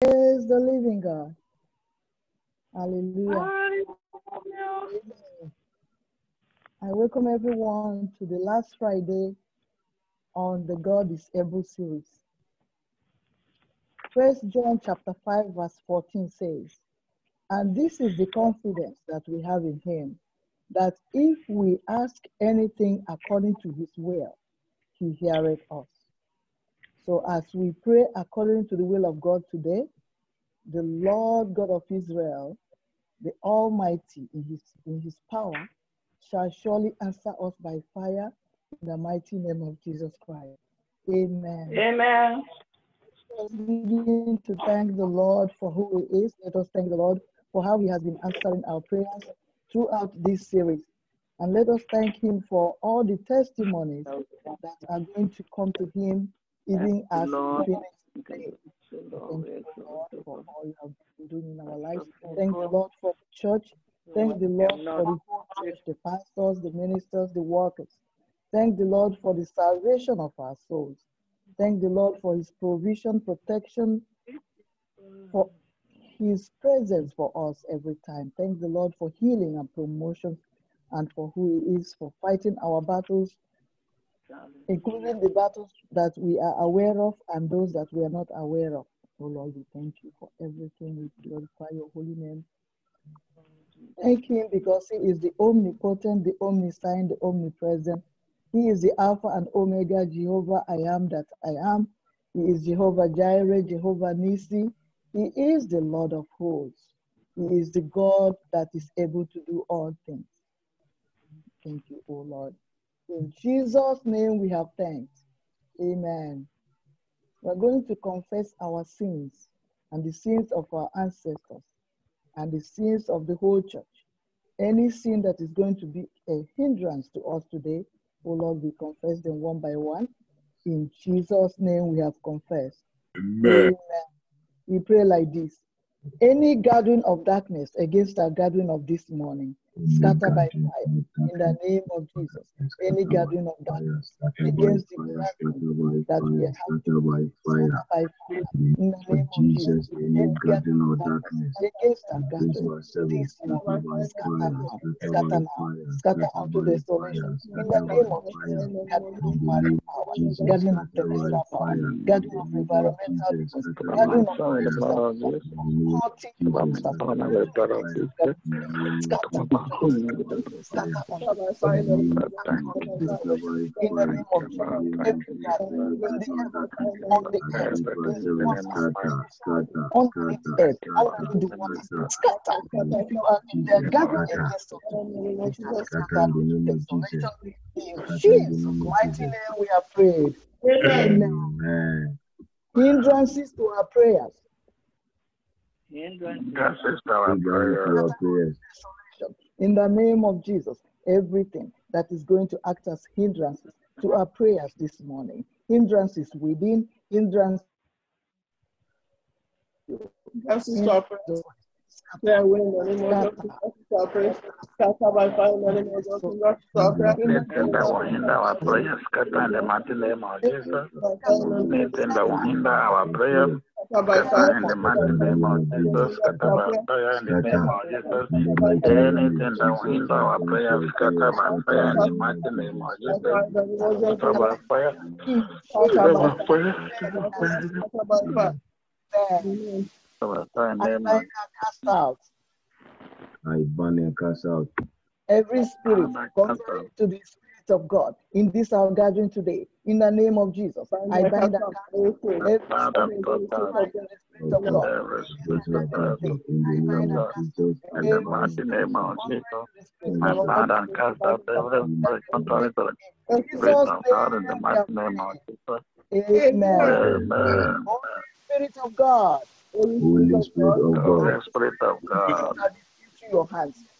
Praise the living God. Hallelujah. I welcome everyone to the last Friday on the God is Able series. First John chapter 5 verse 14 says, And this is the confidence that we have in him, that if we ask anything according to his will, he heareth us. So as we pray according to the will of God today, the Lord God of Israel, the Almighty in his, in his power, shall surely answer us by fire in the mighty name of Jesus Christ. Amen. Amen. Let us begin to thank the Lord for who He is. Let us thank the Lord for how He has been answering our prayers throughout this series. And let us thank Him for all the testimonies that are going to come to Him even as we finish. Thank you, Lord, for all you have been doing in our lives. Thank the Lord for the church. Thank the Lord for the whole church, the pastors, the ministers, the workers. Thank the Lord for the salvation of our souls. Thank the Lord for his provision, protection, for his presence for us every time. Thank the Lord for healing and promotion and for who he is, for fighting our battles, including the battles that we are aware of and those that we are not aware of. Oh Lord, we thank you for everything. We glorify your holy name. Thank him because he is the omnipotent, the omniscient, the omnipresent. He is the Alpha and Omega, Jehovah I am that I am. He is Jehovah Jireh, Jehovah Nisi. He is the Lord of hosts. He is the God that is able to do all things. Thank you, O Lord. In Jesus' name we have thanks. Amen. We're going to confess our sins and the sins of our ancestors and the sins of the whole church. Any sin that is going to be a hindrance to us today, oh Lord, we confess them one by one. In Jesus' name we have confessed. Amen. Amen. We pray like this. Any gathering of darkness against our gathering of this morning, scatter by fire in the name of Jesus. Any gathering of darkness against the gathering that we have by fire. in the name of Jesus. Any garden of darkness against gathering our service, scatter by scatter fire, now, scatter scatter by now, fire, scatter scatter unto by desolation. In the name of Jesus, gathering of In the marine name power, of Jesus, gathering of celestial power, gathering the of environmental scatter gathering of fire. celestial power, the of plotting Jesus, against us, scatter by gathering fire. against the name of scatter Jesus, unto scatter desolation, by scatter fire. unto the desolation, name of scatter Jesus, unto scatter desolation. by In the fire. name of In Jesus, the name of every Jesus, gathering any in the garden of heaven, darkness on the earth, against the service, waters, scatter, scatter, underneath scatter, earth, scatter, the water, scatter. scatter. In If you are if they are Jesus, gathering scatter, against us, we shall scatter in scatter the unto name of Jesus, desolation. In scatter in the Jesus' name of mighty name we have prayed. Amen. Amen. Hindrances to our prayers. That is our Abraham prayer. to our prayers. In the name of Jesus, everything that is going to act as hindrances to our prayers this morning, hindrances within, hindrances. Yeah, we in the name of Jesus. That's the start prayer. Scatter by fire in the name of Jesus. That's the start prayer. Anything that will hinder our prayers, scatter in the mighty name of Jesus. Anything that will hinder our prayers, Scatter by fire. scatter in the mighty name of Jesus. Scatter by fire in the name of Jesus. In the mighty name Anything of that will Jesus, hinder our Abraham to prayers, our scatter prayers. by Scatter fire in in the the name mighty of name of Jesus. Jesus. Scatter in the name of Jesus. Scatter by fire. in Scatter Scatter by by fire. fire. Scatter by fire. There. Scatter by fire in the I name bind of and cast out I ban and cast out every spirit and contrary to the spirit of God in this our gathering today. In the name of Jesus, I bind and cast out every spirit contrary to the spirit of of God. In this spirit our of spirit gathering of God, today, God in the I bind name and of cast Jesus. out I the every spirit contrary to the spirit of cast God. Father, and cast out every spirit contrary to In the spirit of God in the mighty name of Jesus. Amen. Amen. Holy Spirit of God, Holy Spirit of Holy God, Spirit of I God, beseech you into your hands.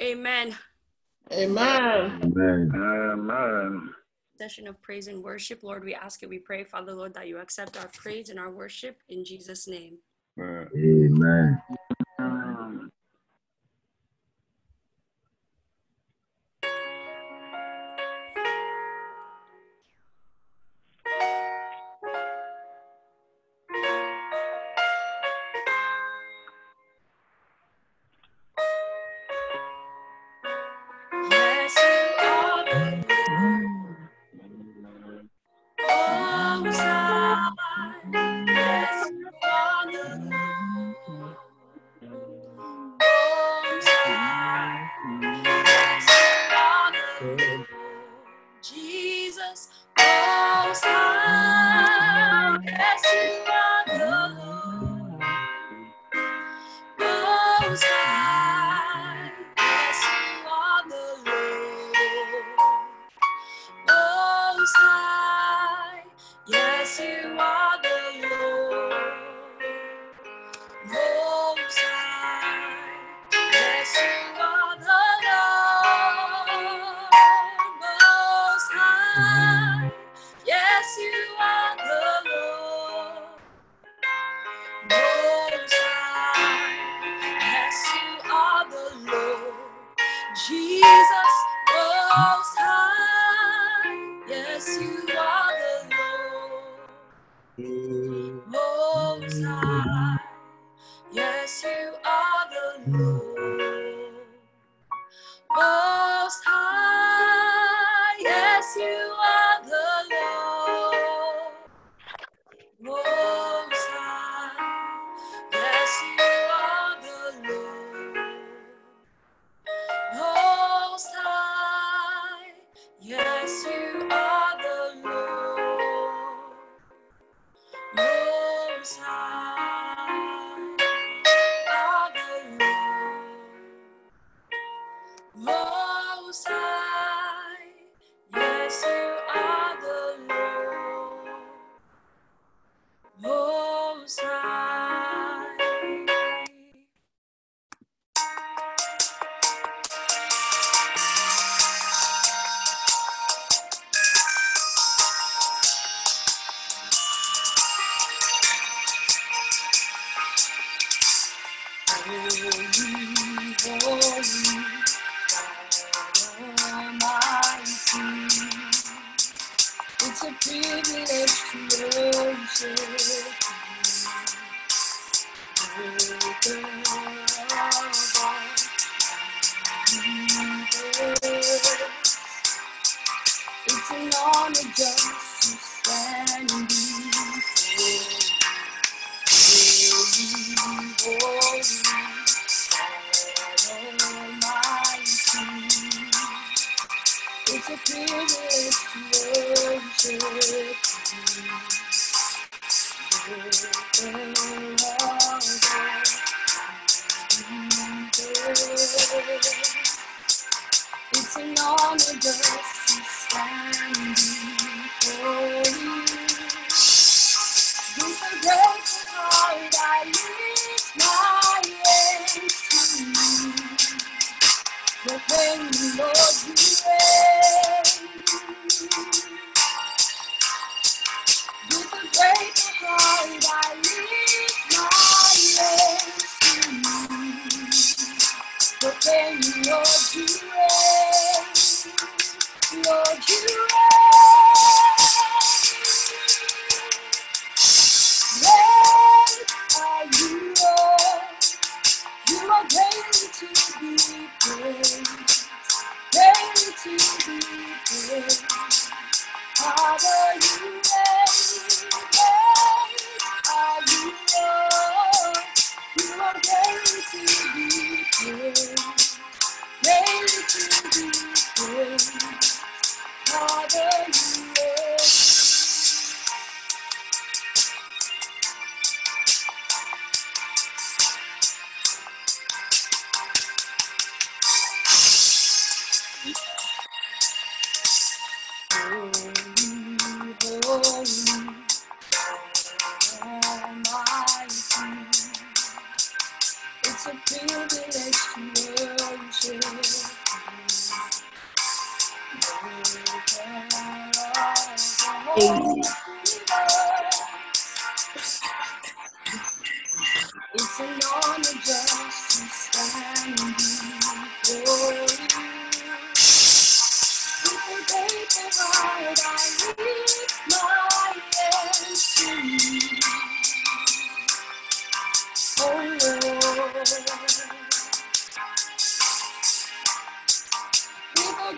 Amen. Amen. Amen. Session of praise and worship. Lord, we ask it, we pray, Father, Lord, that you accept our praise and our worship in Jesus' name. Amen. Yes, you are. the It's an honor just to stand before you. With a grateful heart, I lift my hands to you. But name you your deed.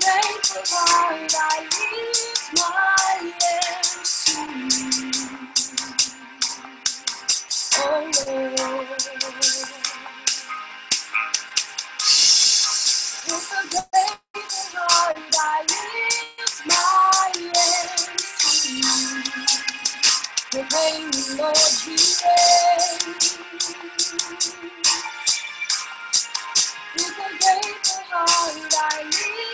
grateful heart, I lift my hands to you. Oh Lord. With a grateful heart, I lift my hands to you. Lord Jesus. With a grateful heart, I lift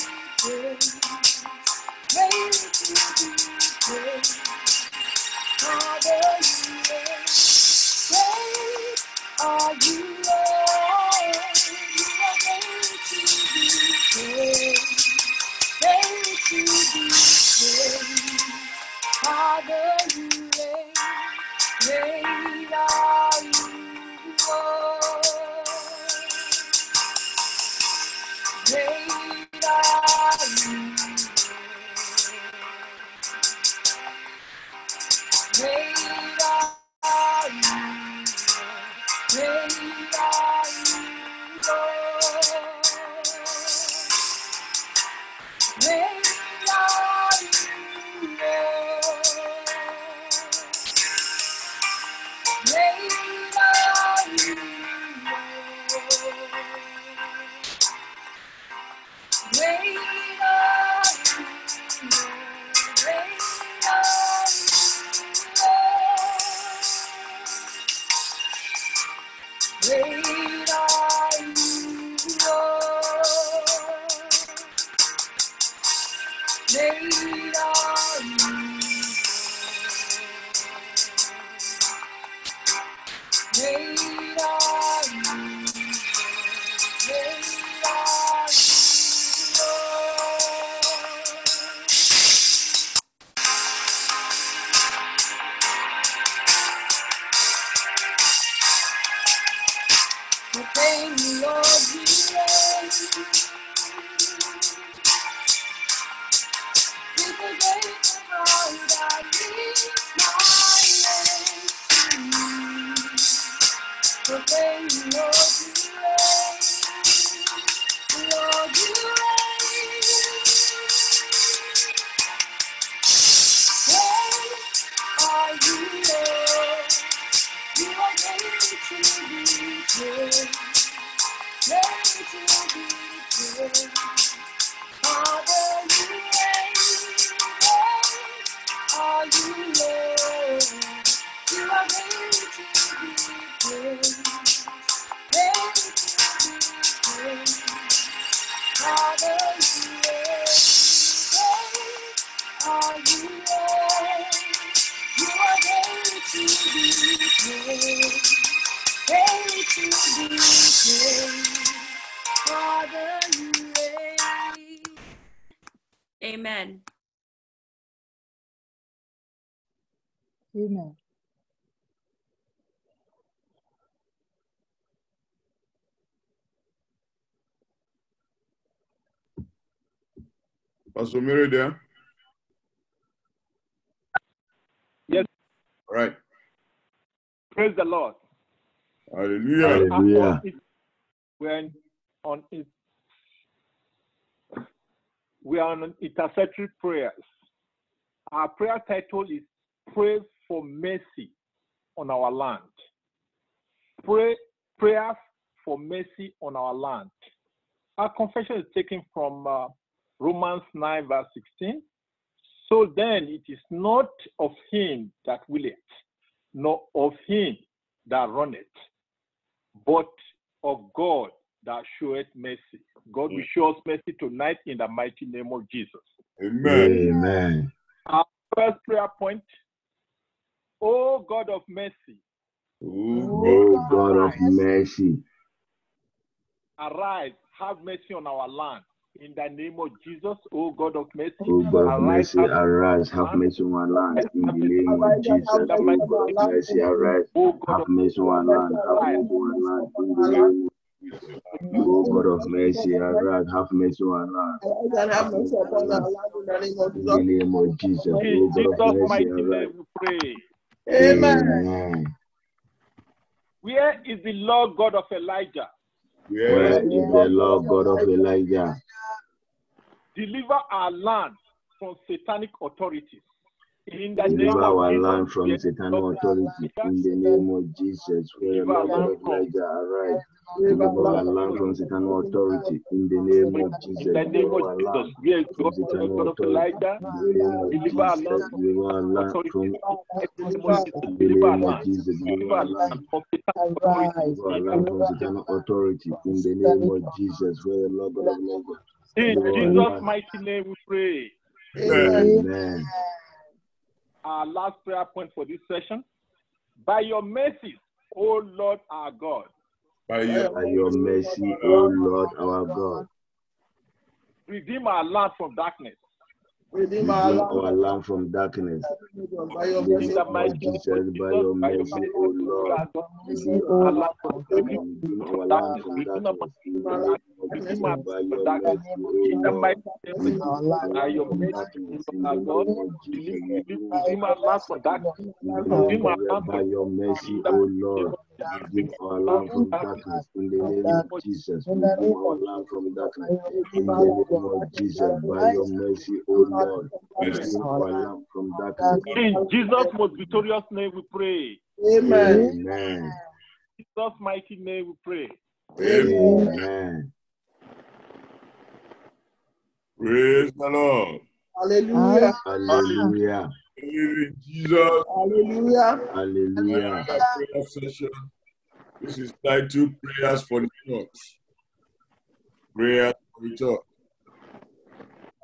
praise. To be. Father, you are you, Lord. You are to be to be. Father, you are you, are Pastor Mary there? Yes. All right. Praise the Lord. Hallelujah. Hallelujah. When on it, we are on intercessory prayers. Our prayer title is Pray for Mercy on Our Land. Pray prayers for mercy on our land. Our confession is taken from uh, Romans 9, verse 16. So then it is not of him that willeth, nor of him that runneth, but of God that showeth mercy. God will show us mercy tonight in the mighty name of Jesus. Amen. Amen. First prayer point. Oh God of mercy, Oh, Oh God of mercy, arise, have mercy on our land. In the name of Jesus, oh God of mercy, oh God of arise, mercy, have arise, have mercy on our land. In the name of Jesus, oh God of mercy, arise, have mercy on our land. Have mercy on our land. In the name of Oh God of mercy, arise, have mercy on our land. And have mercy upon our in the name of Jesus. name of Jesus, in Jesus' God of mercy, mighty arise. name we pray. Amen. Amen. Where is the Lord God of Elijah? Where is the Lord God of Elijah? Deliver our land from satanic authorities. In the name Deliver of our Jesus, land from satanic authority. In the name of Jesus, where the Lord of Elijah arise. Deliver our land from satanic authority. In the name of Jesus, in the name of Jesus, is from God, of. Elijah? In the name of Deliver our land from deliver our land authority. from In the name of Jesus, in the deliver our of land. Jesus, deliver Deliver our our land. land from satanic authority. Deliver our land from satanic authority. In the name of Jesus, where Lord God of Elijah. In Jesus' mighty name we pray. Amen. Our last prayer point for this session. By your mercy, O Lord our God, By your By your mercy, O Lord our God, redeem our land from darkness. Redeem redeem our land. our land from darkness. By your mercy, In the name mighty of name Jesus, by your mercy, mercy, O Lord, our God, redeem our our land land from from redeem redeem our land darkness, from redeem our darkness. In the land name of redeem Jesus, our by from your darkness. mercy, In O Lord, mighty name of redeem our by land from darkness. O In our the God, name of Jesus, redeem redeem our land from darkness. in the our of by from your mercy, O Lord, of Jesus, redeem redeem our our land land from from darkness. darkness. In the name name of of Jesus, In the our of land from darkness. In the name of Jesus, by your mercy, O Lord, redeem our land from darkness. In Jesus' most victorious name we pray. Amen. Amen. In Jesus' mighty name we pray. Amen. Praise the Lord. Hallelujah. Hallelujah. Jesus, Hallelujah. Hallelujah. prayer session. This is titled Prayers for the Church. Prayers for the Church.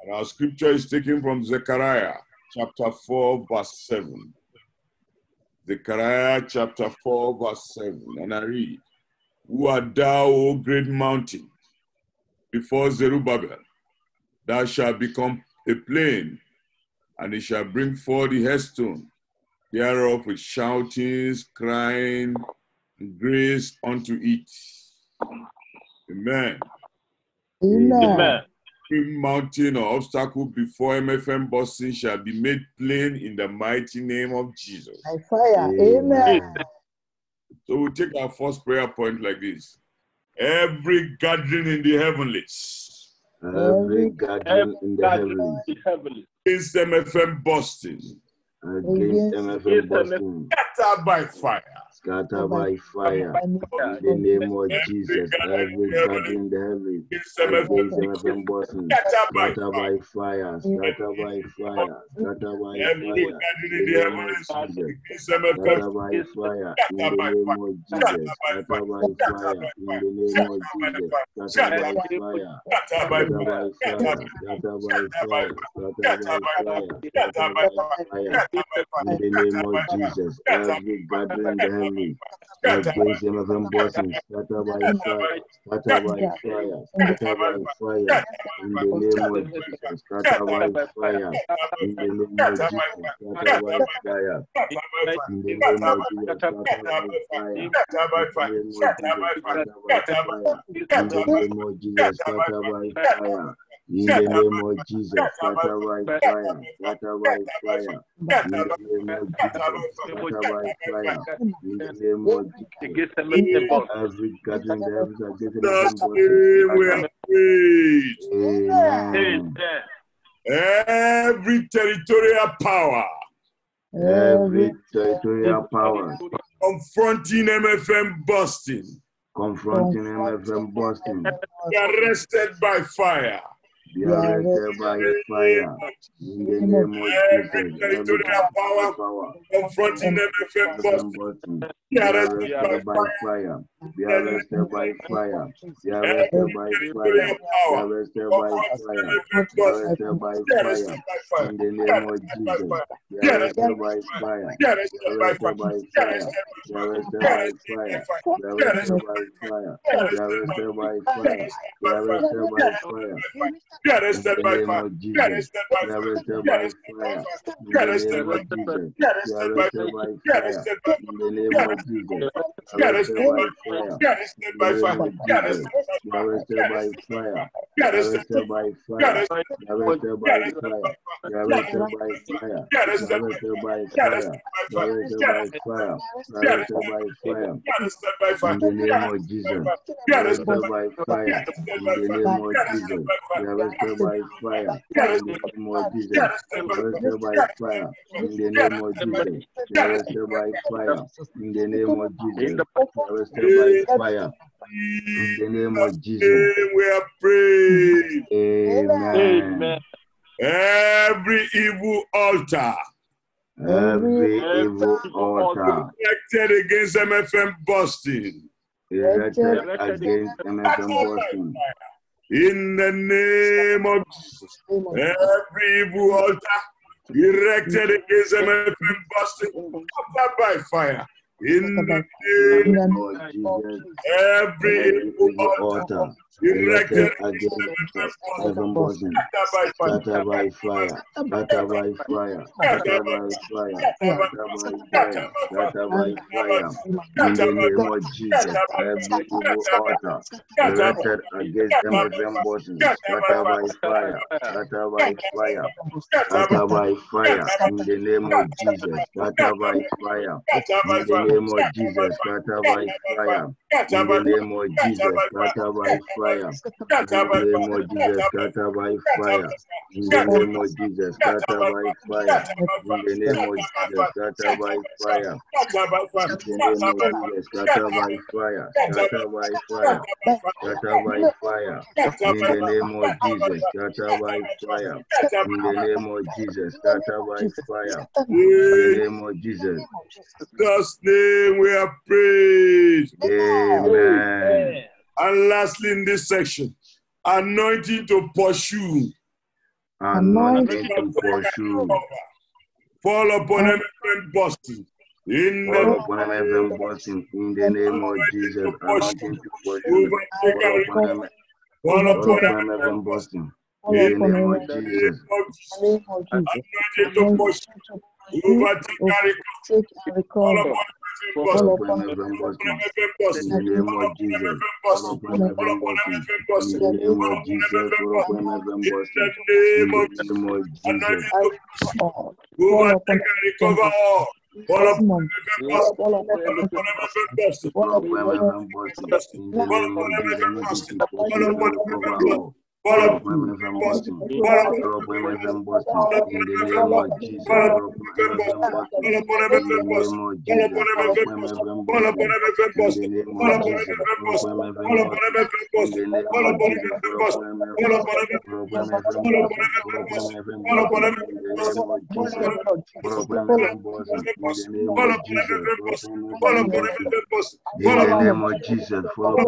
And our scripture is taken from Zechariah chapter 4, verse 7. Zechariah chapter 4, verse 7. And I read, Who art thou, O great mountain? Before Zerubbabel, thou shalt become a plain, and it shall bring forth the headstone thereof with shoutings, crying, and grace unto it. Amen. Amen. Amen. Every mountain or obstacle before MFM Boston shall be made plain in the mighty name of Jesus. By fire. Amen. So we take our first prayer point like this. Every gathering in the heavenlies Every gathering in the heavens The heavenly. against MFM Boston, against MFM Boston, scattered by fire. Scatter by fire. In the name of Jesus, every gathering in the heavens Against against MFM MFM Boston, scattered by scatter fire. by fire, scatter by fire, scatter by Every fire. gathering In in the the name of heavenlies Jesus. against MFM Scatter by fire in the name of Jesus. Scatter by fire in the name of Jesus. Scatter by fire. scattered by Scatter by fire. Scatter by fire. Scatter by fire. Scatter by fire. In the name of Jesus. every gathering in the heavenly against MFM Boston, scatter by fire, scatter by fire, scatter by fire, in the name of Jesus, scatter by fire, in the name of Jesus, scatter by fire, in the name of Jesus, scatter by fire, in the name of Jesus, scatter by fire, in the name of Jesus, scatter by fire, scatter by fire, in the name of Jesus, scatter by fire, in the name of Jesus, every gathering the heavens are getting That's the way we are prayed. Amen. Every territorial power. Every territorial power. Confronting MFM Boston confronting MFM Boston be arrested by fire. Be arrested by fire. In the name of Every Jesus, every territorial power power confronting MFM MFM Boston Boston be be arrested by arrested by fire. Be arrested by fire. Be arrested Every by territorial fire. Be power arrested by confronting fire. MFM Be Boston arrested by be arrested fire. by fire. In the Be name of arrested by Jesus. fire. Be Be arrested arrested by by fire. fire. Be Be arrested by arrested fire. by Be fire. arrested Be by arrested fire. by Be fire. arrested Be by arrested fire. by Be fire. arrested Be by arrested fire. by Be fire. Be arrested arrested by by fire. fire. Be In the arrested name by of fire. Jesus. Be Be arrested by arrested fire. by Be fire. In the arrested name by of fire. Jesus. Be Be arrested arrested by by fire. fire. Be arrested In by the fire. name of Be arrested Jesus. by Be fire. arrested by fire. Be Be arrested arrested by Be fire. arrested Be arrested by fire. Be arrested by fire. Be Be arrested arrested by Be arrested fire. by Be fire. arrested Be by arrested fire. Be Be arrested arrested by fire. Be arrested by fire. In the Be name of arrested Jesus. by Be Be arrested arrested by Be fire. arrested In by the fire. name of Be arrested Jesus. by Be fire. arrested by fire. Be In arrested the name of Be Jesus. arrested Be by arrested by fire. In the name of Jesus. Be arrested by fire. In the name of Jesus. Be arrested fire. In the name of Jesus. we are praying. Amen. Every evil altar Every evil altar erected against MFM Boston, erected against MFM Boston, in the name of Jesus, every evil altar erected against MFM Boston, covered by fire. In the name, of Jesus, every altar altar erected erected against against MFM Boston, MFM Boston, by fire. scatter by fire, scatter by fire, scatter by fire, scatter by fire. In the name of Jesus, every evil altar erected against MFM Boston, scatter by fire, scatter by fire, scatter by fire. In the name of Jesus, scatter by fire. In the name of Jesus, scatter by fire. In the name of Jesus, scatter by fire. In the name of Jesus, scatter by fire. In the name of Jesus, scatter by fire. In the name of Jesus, scatter by fire. In the name of Jesus, scatter by fire. Scatter by fire. Scatter by fire. In the name of Jesus, scatter by fire. In the name of Jesus, scatter by fire. In the name of Jesus. God's name we are praised. Amen. And lastly, in this section, anointing to pursue. Anointing to pursue. Fall upon MFM Boston. In Fall the upon MFM Boston in the name of Jesus. Anointing to pursue. overtake Fall and upon recover. M- Fall fall upon upon MFM MFM in the name of Jesus. name of Jesus. Anointing to pursue. Overtake and recover. Take and Fall recover. upon MFM Fall Boston. Fall upon upon MFM Fall Boston upon MFM Boston. in the name Fall of upon Jesus. MFM Fall Boston. upon MFM Fall upon Boston MFM in Boston. the name Fall of upon Jesus. MFM Fall upon Boston. MFM In Boston the name in of the Jesus. name of Jesus. Anointing I to recover all. overtake and recover all. Fall upon Maximum. MFM Boston. Fall upon Fall upon MFM Boston. Fall Fall upon upon MFM Boston in the Fall name upon of Jesus. MFM Anointing Boston. to Fall pursue upon and MFM recover Boston. all. Fall Fall upon upon MFM Boston. Boston. Fall upon Fall upon MFM MFM Boston. Boston Fall upon in the MFM name of Boston. Jesus. Fall Fall upon upon MFM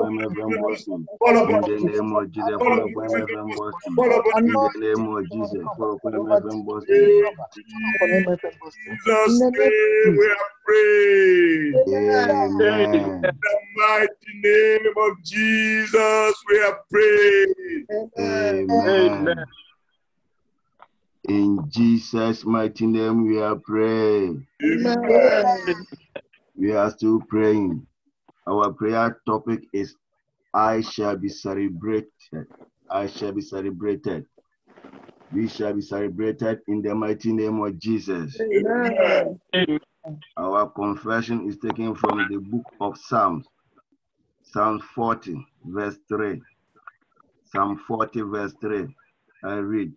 MFM Boston. Boston Fall upon in the name of Jesus. Upon Fall MFM upon Boston. MFM Fall upon Boston MFM in the name of Jesus. Name we are praying. Amen. In the mighty name of Jesus, we are praying. Amen. In Jesus' mighty name, we are praying. We are still praying. Our prayer topic is I shall be celebrated. I shall be celebrated. We shall be celebrated in the mighty name of Jesus. Our confession is taken from the book of Psalms, Psalm 40, verse 3. Psalm 40, verse 3. I read,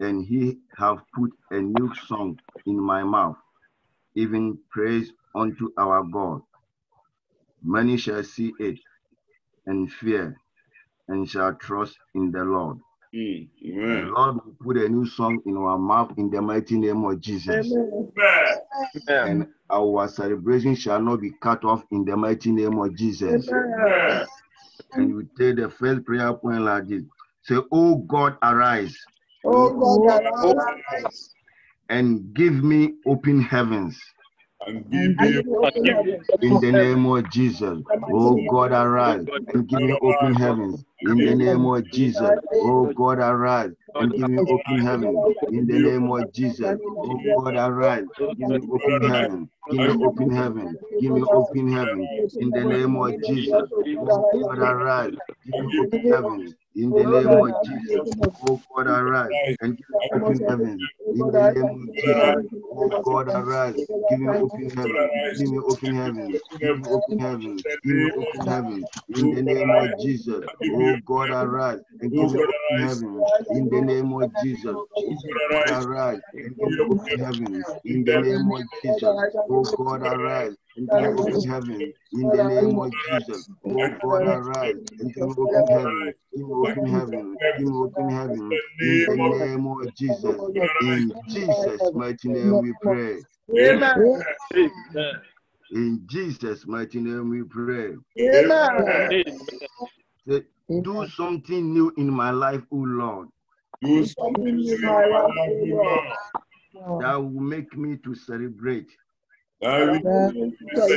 And he have put a new song in my mouth, even praise unto our God. Many shall see it and fear and shall trust in the Lord. Mm, The Lord will put a new song in our mouth in the mighty name of Jesus. And our celebration shall not be cut off in the mighty name of Jesus. And we take the first prayer point like this. Say, Oh God, arise Oh God, arise and give me open heavens And give me in the name of Jesus. Oh God, arise and give me open heavens. In the name of Jesus. Oh God, arise and give me open heaven in the name of Jesus. Oh God, arise, give me open heaven, give me open heaven, give me open heaven. In the name of Jesus. Oh God, arise, give me open heaven in the name of oh, Jesus. Oh God, arise and give me open heaven. In the name of Jesus. Oh God, arise, give me open heaven, give me open heaven, give me open heaven, give me open heaven. In the name of Jesus. Oh God, arise and give me open heaven. In the name of Jesus. Oh God, arise. and give me open heaven. in the name of Jesus. Oh God, arise and give me open heaven in the name of Jesus. Oh God, arise and give me open heaven, give me open heaven, give me open heaven in the name of Jesus. In Jesus' mighty name we pray. Amen. In Jesus' mighty name we pray. Amen. Say, Do something new in my life, O Lord, Do Something in my life, O Lord. that will make me to celebrate That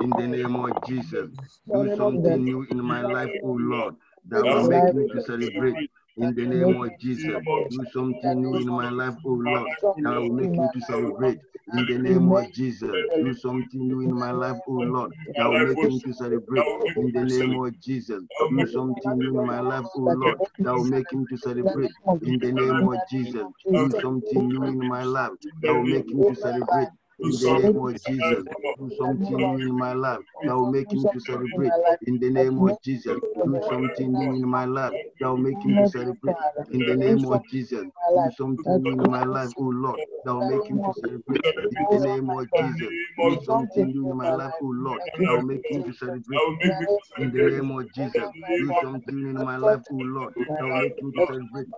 in the name of Jesus. Do something new in my life, O Lord, that will make me to celebrate in the name of Jesus. Do something new in my life, O Lord, that will make me to celebrate in the name of Jesus. Do something new in my life, O Lord, that will make me to celebrate in the name of Jesus. Do something new in my life, O Lord, that will make me to celebrate in the name of Jesus. Do something new in my life that will make me to celebrate in the name of Jesus. Do something new in my life. That will make him to celebrate. In the name of Jesus. Do something new in my life. That will make him to celebrate. In the name of Jesus. Do something new in my life, oh Lord, that will make him to celebrate. In the name of Jesus. Do something new in my life, oh Lord, that will make him to celebrate. In the name oh of Jesus. Do something in my life, oh Lord, that will make him to celebrate.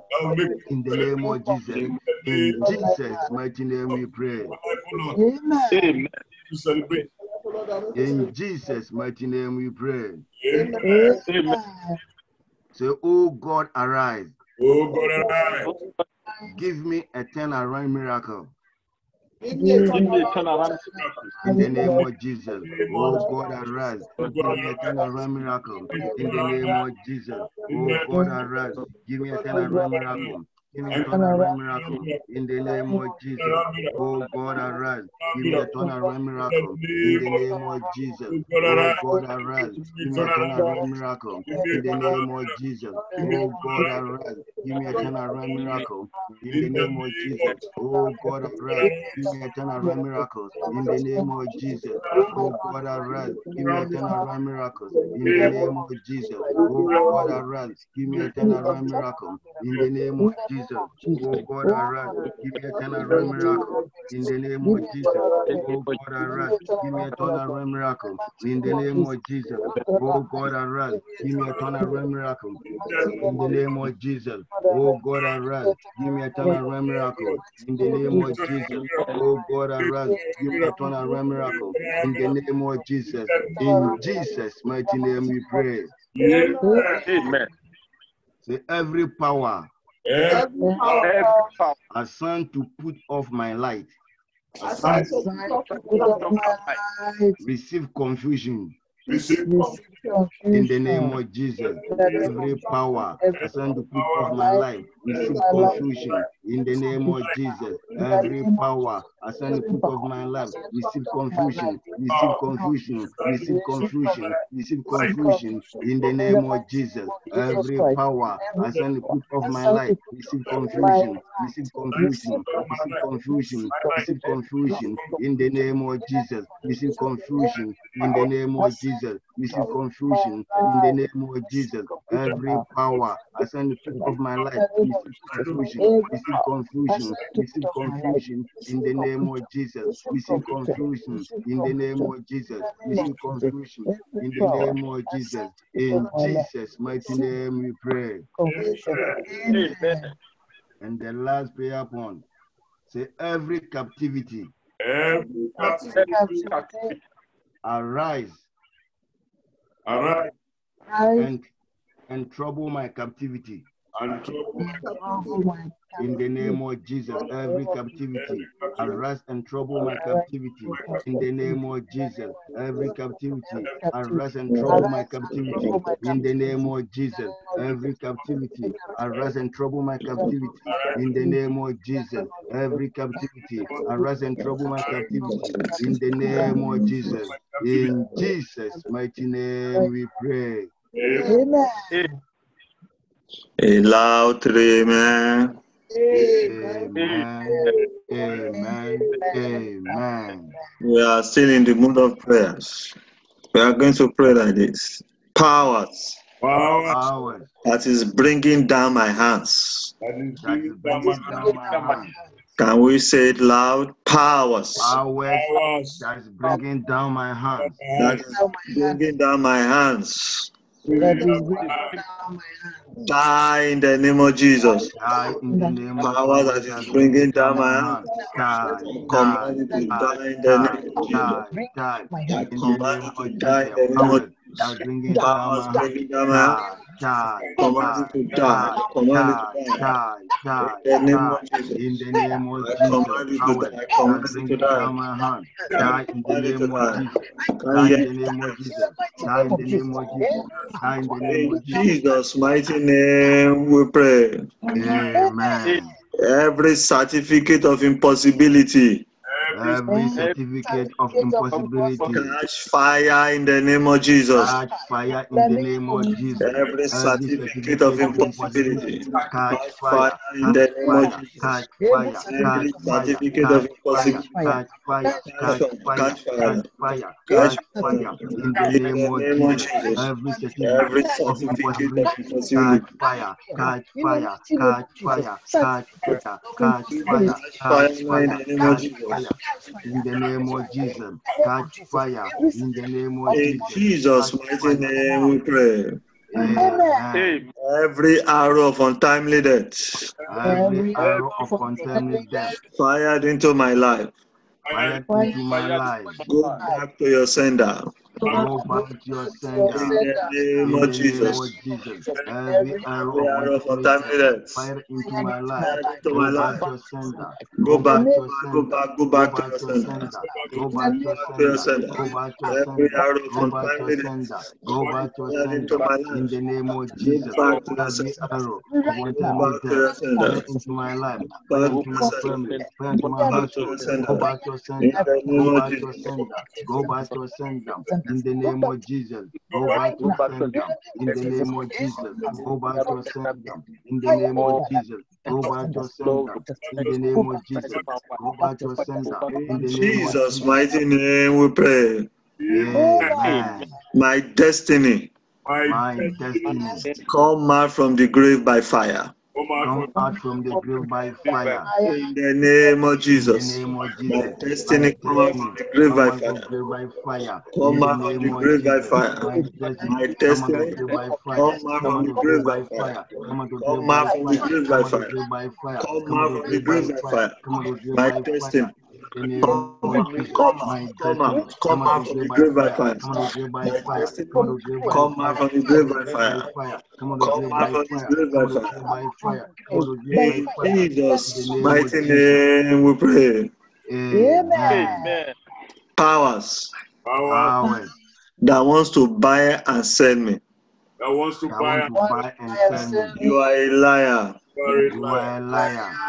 In the name of Jesus. In Jesus' mighty name we pray. Amen. to celebrate. In Jesus' mighty name we pray. Amen. Say, Oh God, arise. Oh God, arise. Give me a turnaround miracle Give me a turnaround. in the name of Jesus. Oh God, arise. Give me a turnaround miracle in the name of Jesus. Oh, oh God, arise. Give me a turnaround miracle. Give me a turnaround miracle. In the name of Jesus. Oh, oh God, arise. Give me a turnaround miracle. In the name of Jesus. Oh God, arise. Give me a turnaround miracle. In the name of Jesus. Oh God, arise. Give me a turnaround miracle in the name of Jesus. Oh God, arise. Give me a turnaround miracle in the name of Jesus. Oh God, arise. Give me a turnaround miracle in the name of Jesus. Oh God, arise. Give me a turnaround miracle in the name of Jesus. Oh God, arise. Give me a turnaround miracle in the name of Jesus. Oh God, arise. Give me a turnaround miracle in the name of Jesus. Oh God, arise. Give me a turnaround miracle in the name of Jesus. Oh God, arise. Give me a turnaround miracle in the name of Jesus. Oh God, arise. Give me a turnaround miracle in the name of Jesus. In Jesus' mighty name we pray. Amen. Say every power Every Every power Every assigned to put off my light, assigned to put off my off life, my light, receive confusion receive receive in the name of Jesus. Every power every assigned to put off my life, life, confusion in the name of Jesus. Every power to every put off my life, receive confusion, receive confusion, receive confusion, receive confusion in the name of Jesus. Every power assigned to put of my life, receive confusion, receive confusion, receive confusion, receive confusion in the name of Jesus. Receive confusion in the name of Jesus. Receive confusion in the name of Jesus. Every power assigned to put off my life, This is confusion, This is confusion, This is confusion in the name of Jesus. This is confusion in the name of Jesus. This is confusion in the name of Jesus. In Jesus' mighty name we pray. And the last prayer point. Say every captivity every Every captivity. captivity arise Arise and and trouble my captivity. and trouble my Trouble In the name of Jesus, every captivity arise and trouble my captivity. In the name of Jesus, every captivity arise and trouble my captivity. In the name of Jesus, every captivity arise and trouble my captivity. In the name of Jesus, every captivity arise and trouble my captivity. In the name of Jesus, in Jesus' mighty name we pray. Amen. Amen. A loud amen. Amen. Amen. Amen. We are still in the mood of prayers. We are going to pray like this. Powers Powers that is bringing down my hands. that is that is bringing bringing down down my hand. Can we say it loud? Powers Powers powers that is bringing down my hand. that is bringing down my hands. That is bringing down my. Die in the name of Jesus. Die in the name of Power that Jesus. is bringing down my hand. Die, Command die in the name of die, Jesus. die, My die. In the name of Jesus. die in the name of Powers that is bringing down Powers my hand. bringing down my hand. Die, die, Command it to die. die, die, die. die, In the name of Jesus. In the name of I Jesus. command you to Powers die. I that command is you die. down my hand. Die in the Command you to name of. Jesus. Die in the name of Jesus. Die in the name of Jesus. Die in the name of Jesus. Jesus' mighty name we pray. Amen. Every certificate of impossibility Every certificate of impossibility. Catch fire in the name of Jesus. catch fire in the name of Jesus. Every certificate of impossibility. Catch catch fire, fire in the catch name fire, of Jesus. catch fire, Every catch fire, certificate of catch fire, impossibility. catch fire, catch catch fire, fire, catch fire, catch fire, catch catch fire. fire in the in name the of name of Jesus. Jesus. Every Every certificate of certificate of impossibility. catch impossibility fire, catch fire, catch fire, catch fire, catch fire, catch fire catch now in the name of Jesus. catch fire in the name of Jesus. In the name of Jesus. Mighty name we pray. Amen. Every arrow of untimely death Every arrow of contaminated death fired into my life, fired into my life. go back to your sender. Go back to your sender. In the name of Jesus. Every arrow Every arrow of of untimely contaminated death fired into my life. Go my back life. to your sender. Go back, to go your back, go sender. go Go to your sender. sender. Go Go back to your sender. sender. Go back to your Every arrow of Go back to your sender. death Go back to your into sender. my In life. the name of Go Jesus. back to your Every sender. Go back to your sender. fire into my life, Back fire to into your my family, fire into my household. Go back to your sender. Go back to your sender. Go back to your sender. In the name of Jesus. Go back to Go your back to sender. In the name of Jesus. Go back to sender. In the name of Jesus. Go back to sender. In the name of Jesus. Go back to sender. In In the name of Jesus' mighty name we pray. Amen. My destiny My destiny come out from the grave by fire. Come out come from out from the grave by fire. In the name of In the Jesus. name of My Jesus. destiny My come out from destiny the grave come by fire. by fire. Come out of the name grave by fire. My destiny come out of destiny grave by fire. come out Come from the of grave grave by by fire. fire. Come out of grave Come by out from the fire. grave by fire. grave by fire. Come Come out out of from the grave by fire. fire. Come out of grave My by destiny fire. the name of Jesus. Come My out, come destiny, out, come out out from the the grave grave by fire. fire. Come out of by fire. Come out of by fire. from the Come out grave by fire. Come out of the Come grave out by from this fire. grave Come by out of the grave by fire. Come out of the grave In by fire. In the Jesus' mighty name we pray. Amen. Amen. Powers Powers that wants to buy and sell me. that wants to buy want to Want buy to and buy and sell sell me. You are a liar. Sorry, You are a liar.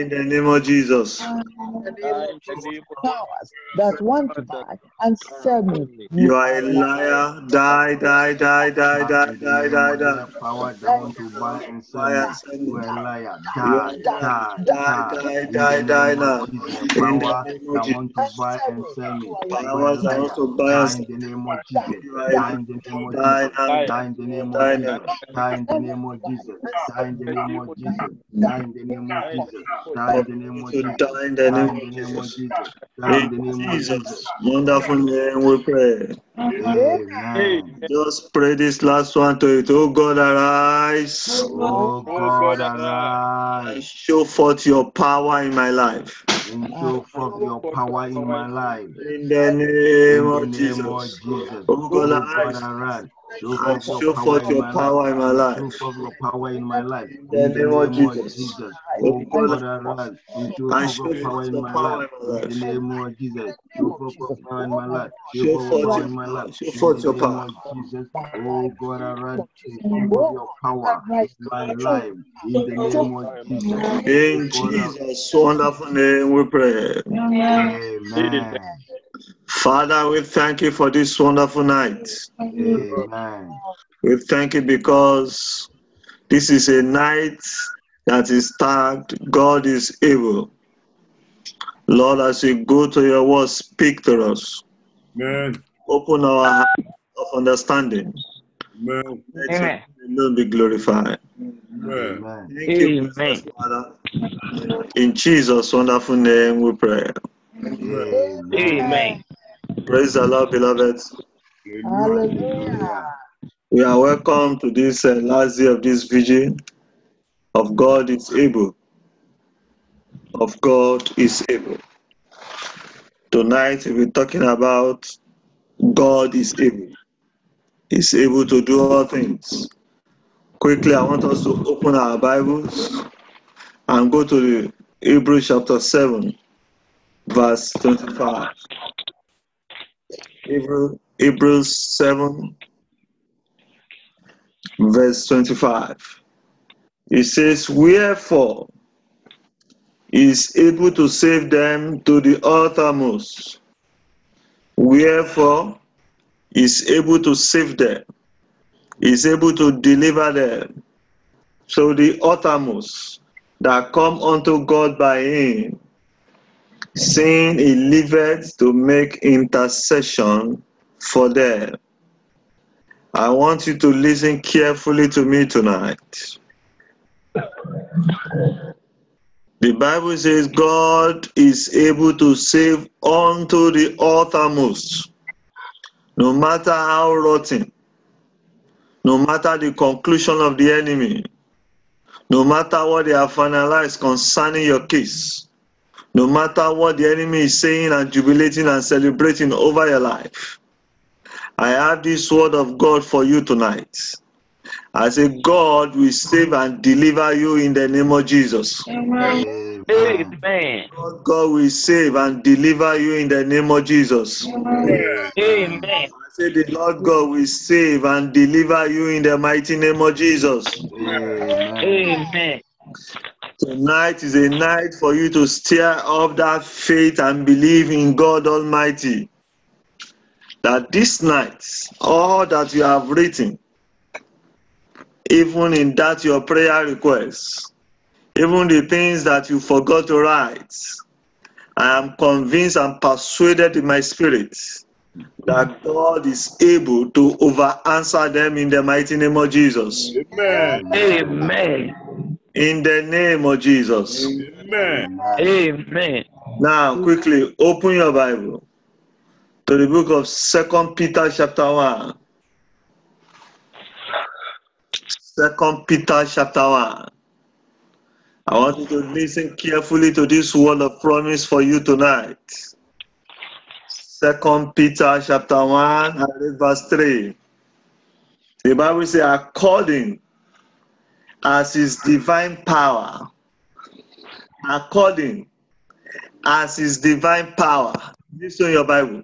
In the name of Jesus. in the name of in the Jesus. name of Powers that want to buy and sell me. You are a liar. Die, die, die, die, Die die, in the die, name die, of die. Jesus. Power that want to buy and sell Buy me. and sell You me. are a liar. You are Die, a liar. die, Die, die. die, In die, the die name now. of Jesus. In the Power name of that Jesus. want to buy and sell me. You are a Powers that want liar. to buy and Die sell in the me. name of Jesus. You are a Die in the name of Die Jesus. now. Liar. Die in the name of Die Jesus. now. Die in the name of Jesus. Die in the name of Jesus. Die in the name of Jesus. Die in the name of To Jesus. die in the Die name in of the name of Jesus. Jesus. Die in In the name of Jesus. Jesus' wonderful name we pray. Amen. Just pray this last one to it. Oh God, arise Oh God, arise show forth your power in my life. and show forth your power in my life. In the In name the of name of Jesus. Jesus. Oh God, Oh God, arise. Show and forth show your power forth in your my life. power in my life. show forth your power in my life. In In the the name of Jesus. Jesus. Oh, oh God, God, arise and show forth your power in my life. in the name of Jesus. Show forth your power in my life. Show Show forth your power in my life. power. Show forth your power. Jesus. Oh God, arise and show forth your power in my life. In the name of Jesus. In oh, Jesus' wonderful name we pray. Amen. Father, we thank you for this wonderful night. Amen. We thank you because this is a night that is tagged God is able. Lord, as we go to your word, speak to us. Amen. Open our heart of understanding. Amen. Let your name be glorified. Amen. Amen. Thank you, precious Father. In Jesus' wonderful name we pray. Amen. Praise the Lord, beloved. Hallelujah. We are welcome to this uh, last day of this vigil of God is able. Of God is able. Tonight we'll be talking about God is able. He's able to do all things. Quickly, I want us to open our Bibles and go to the Hebrews chapter 7, verse 25. Hebrew, Hebrews 7, verse 25. It says, Wherefore is able to save them to the uttermost. Wherefore is able to save them. Is able to deliver them. So the uttermost that come unto God by him, seeing he liveth to make intercession for them. I want you to listen carefully to me tonight. The Bible says God is able to save unto the uttermost, no matter how rotten, no matter the conclusion of the enemy, no matter what they have finalized concerning your case, no matter what the enemy is saying and jubilating and celebrating over your life. I have this word of God for you tonight. I say, God will save and deliver you in the name of Jesus. Amen. God, God will save and deliver you in the name of Jesus. Amen. I say, the Lord God will save and deliver you in the mighty name of Jesus. Amen. Tonight is a night for you to stir up that faith and believe in God Almighty. That this night, all that you have written, even in that your prayer requests, even the things that you forgot to write, I am convinced and persuaded in my spirit that God is able to over answer them in the mighty name of Jesus. Amen. Amen. In the name of Jesus. Amen. Amen. Now, quickly open your Bible to the book of Second Peter, chapter 1. Second Peter, chapter 1. I want you to listen carefully to this word of promise for you tonight. Second Peter chapter 1 verse 3. The Bible says, according as his divine power, according as his divine power. Listen your Bible.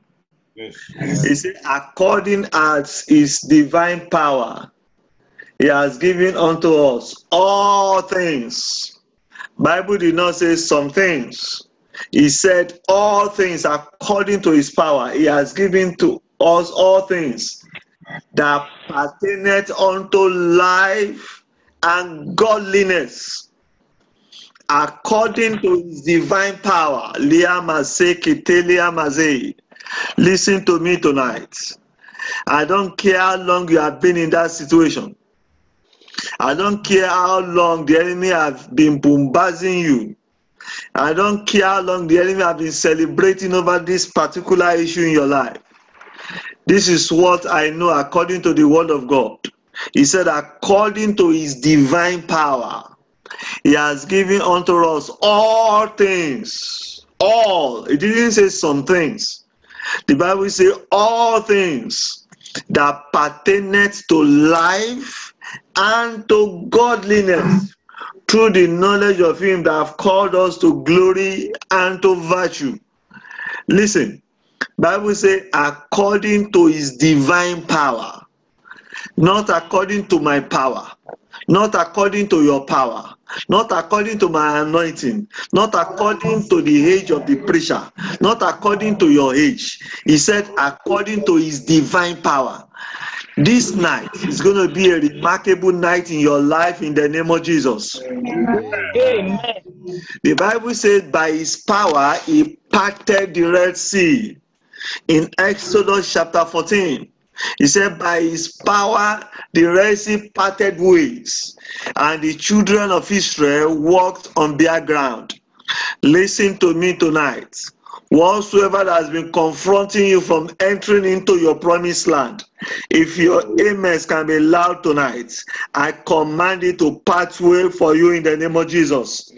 Yes. He said, according as his divine power, he has given unto us all things. Bible did not say some things. He said all things according to his power. He has given to us all things that pertaineth unto life and godliness according to his divine power. Listen to me tonight. I don't care how long you have been in that situation. I don't care how long the enemy have been bombarding you. I don't care how long the enemy have been celebrating over this particular issue in your life. This is what I know according to the word of God. He said, according to his divine power, he has given unto us all things. All. It didn't say some things. The Bible says all things that pertaineth to life and to godliness through the knowledge of him that have called us to glory and to virtue. Listen, Bible say according to his divine power, not according to my power, not according to your power, not according to my anointing, not according to the age of the preacher, not according to your age. He said, according to his divine power. This night is going to be a remarkable night in your life in the name of Jesus. Amen. The Bible says, by his power, he parted the Red Sea. In Exodus chapter 14, he said, By his power, the Red Sea parted ways, and the children of Israel walked on bare ground. Listen to me tonight. Whatsoever that has been confronting you from entering into your promised land, if your amens can be loud tonight, I command it to pathway for you in the name of Jesus.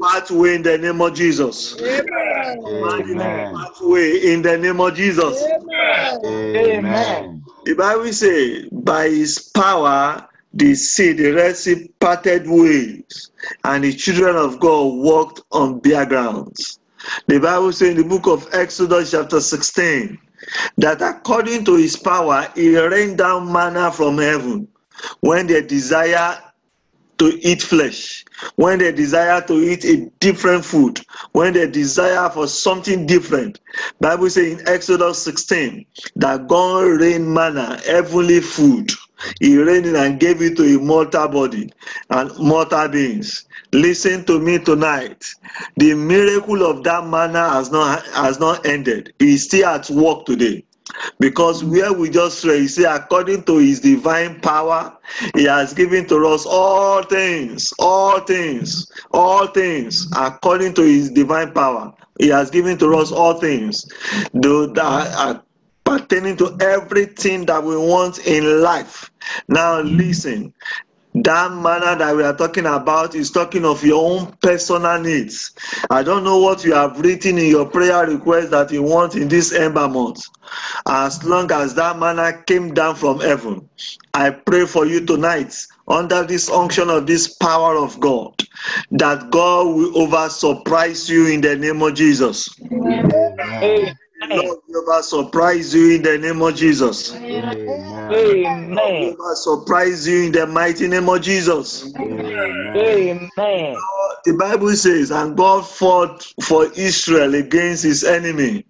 Pathway in the name of Jesus. Command it pathway in the name of Jesus. Amen. The Bible says, by his power, the sea, the Red Sea parted ways, and the children of God walked on bare grounds. The Bible says in the book of Exodus, chapter 16, that according to his power, he rained down manna from heaven when they desire to eat flesh, when they desire to eat a different food, when they desire for something different. Bible says in Exodus 16 that God rained manna, heavenly food. He rained it and gave it to a mortal body and mortal beings. Listen to me tonight. The miracle of that manna has not has not ended. Is still at work today. Because where we just read, said, according to his divine power, he has given to us all things, all things, all things, according to his divine power. He has given to us all things though that pertaining to everything that we want in life. Now, mm. listen. That manna that we are talking about is talking of your own personal needs. I don't know what you have written in your prayer request that you want in this ember month. As long as that manna came down from heaven, I pray for you tonight under this unction of this power of God that God will over surprise you in the name of Jesus. Amen. Lord will over surprise you in the name of Jesus. Amen. Over surprise you in the mighty name of Jesus. Amen. Uh, the Bible says, and God fought for Israel against his enemy.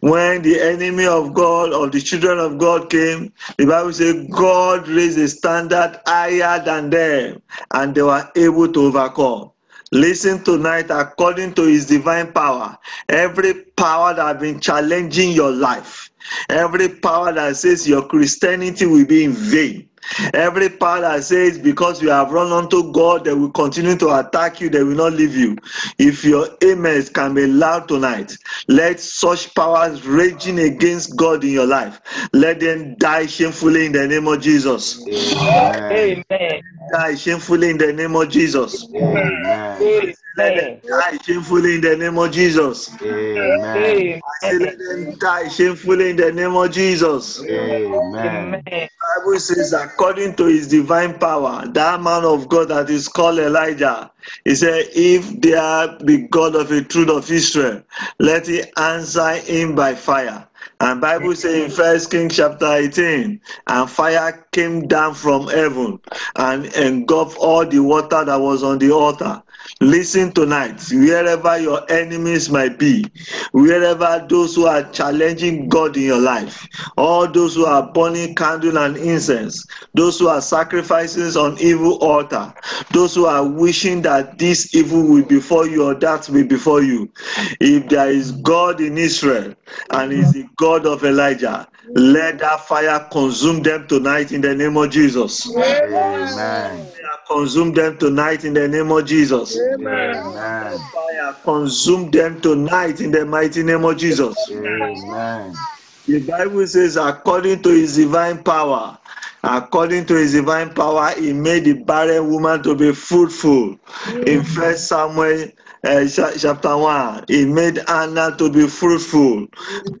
When the enemy of God, of the children of God came, the Bible says God raised a standard higher than them, and they were able to overcome. Listen tonight, according to his divine power, every power that has been challenging your life, every power that says your Christianity will be in vain, Every power that says because you have run unto God, they will continue to attack you, they will not leave you. If your amens can be loud tonight, let such powers raging against God in your life, let them die shamefully in the name of Jesus. Amen. Amen. Die shamefully in the name of Jesus. Amen. Let them die shamefully in the name of Jesus. Amen. I say, let them die shamefully in the name of Jesus. Amen. Amen. Bible says, according to his divine power, that man of God that is called Elijah, he said, if there be God of a truth of Israel, let he answer him by fire. And Bible says in First Kings chapter 18, and fire came down from heaven and engulfed all the water that was on the altar. Listen tonight, wherever your enemies might be, wherever those who are challenging God in your life, all those who are burning candle and incense, those who are sacrifices on evil altar, those who are wishing that this evil will be before you or that will be before you. If there is God in Israel and is the God of Elijah, let that fire consume them tonight in the name of Jesus. Amen. Fire Consume them tonight in the name of Jesus. Amen. Fire consume them tonight in the mighty name of Jesus. Amen. The Bible says, according to his divine power, according to his divine power, he made the barren woman to be fruitful. In mm. First Samuel uh, chapter 1, he made Anna to be fruitful.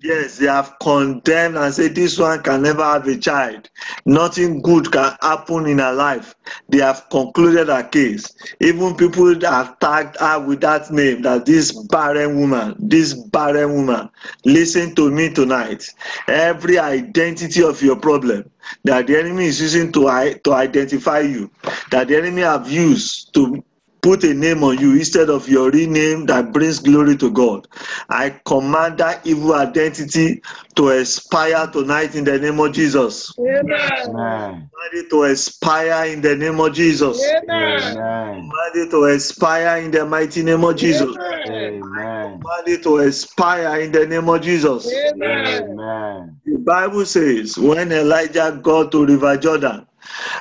Yes, they have condemned and said this one can never have a child. Nothing good can happen in her life. They have concluded her case. Even people have tagged her with that name, that this barren woman, this barren woman, listen to me tonight. Every identity of your problem that the enemy is using to, to identify you, that the enemy have used to put a name on you instead of your real name that brings glory to God. I command that evil identity to expire tonight in the name of Jesus. Amen. Amen. To expire in the name of Jesus. Amen. Amen. To expire in the mighty name of Jesus. Amen. Command to expire in the name of Jesus. Amen. Amen. The Bible says when Elijah got to River Jordan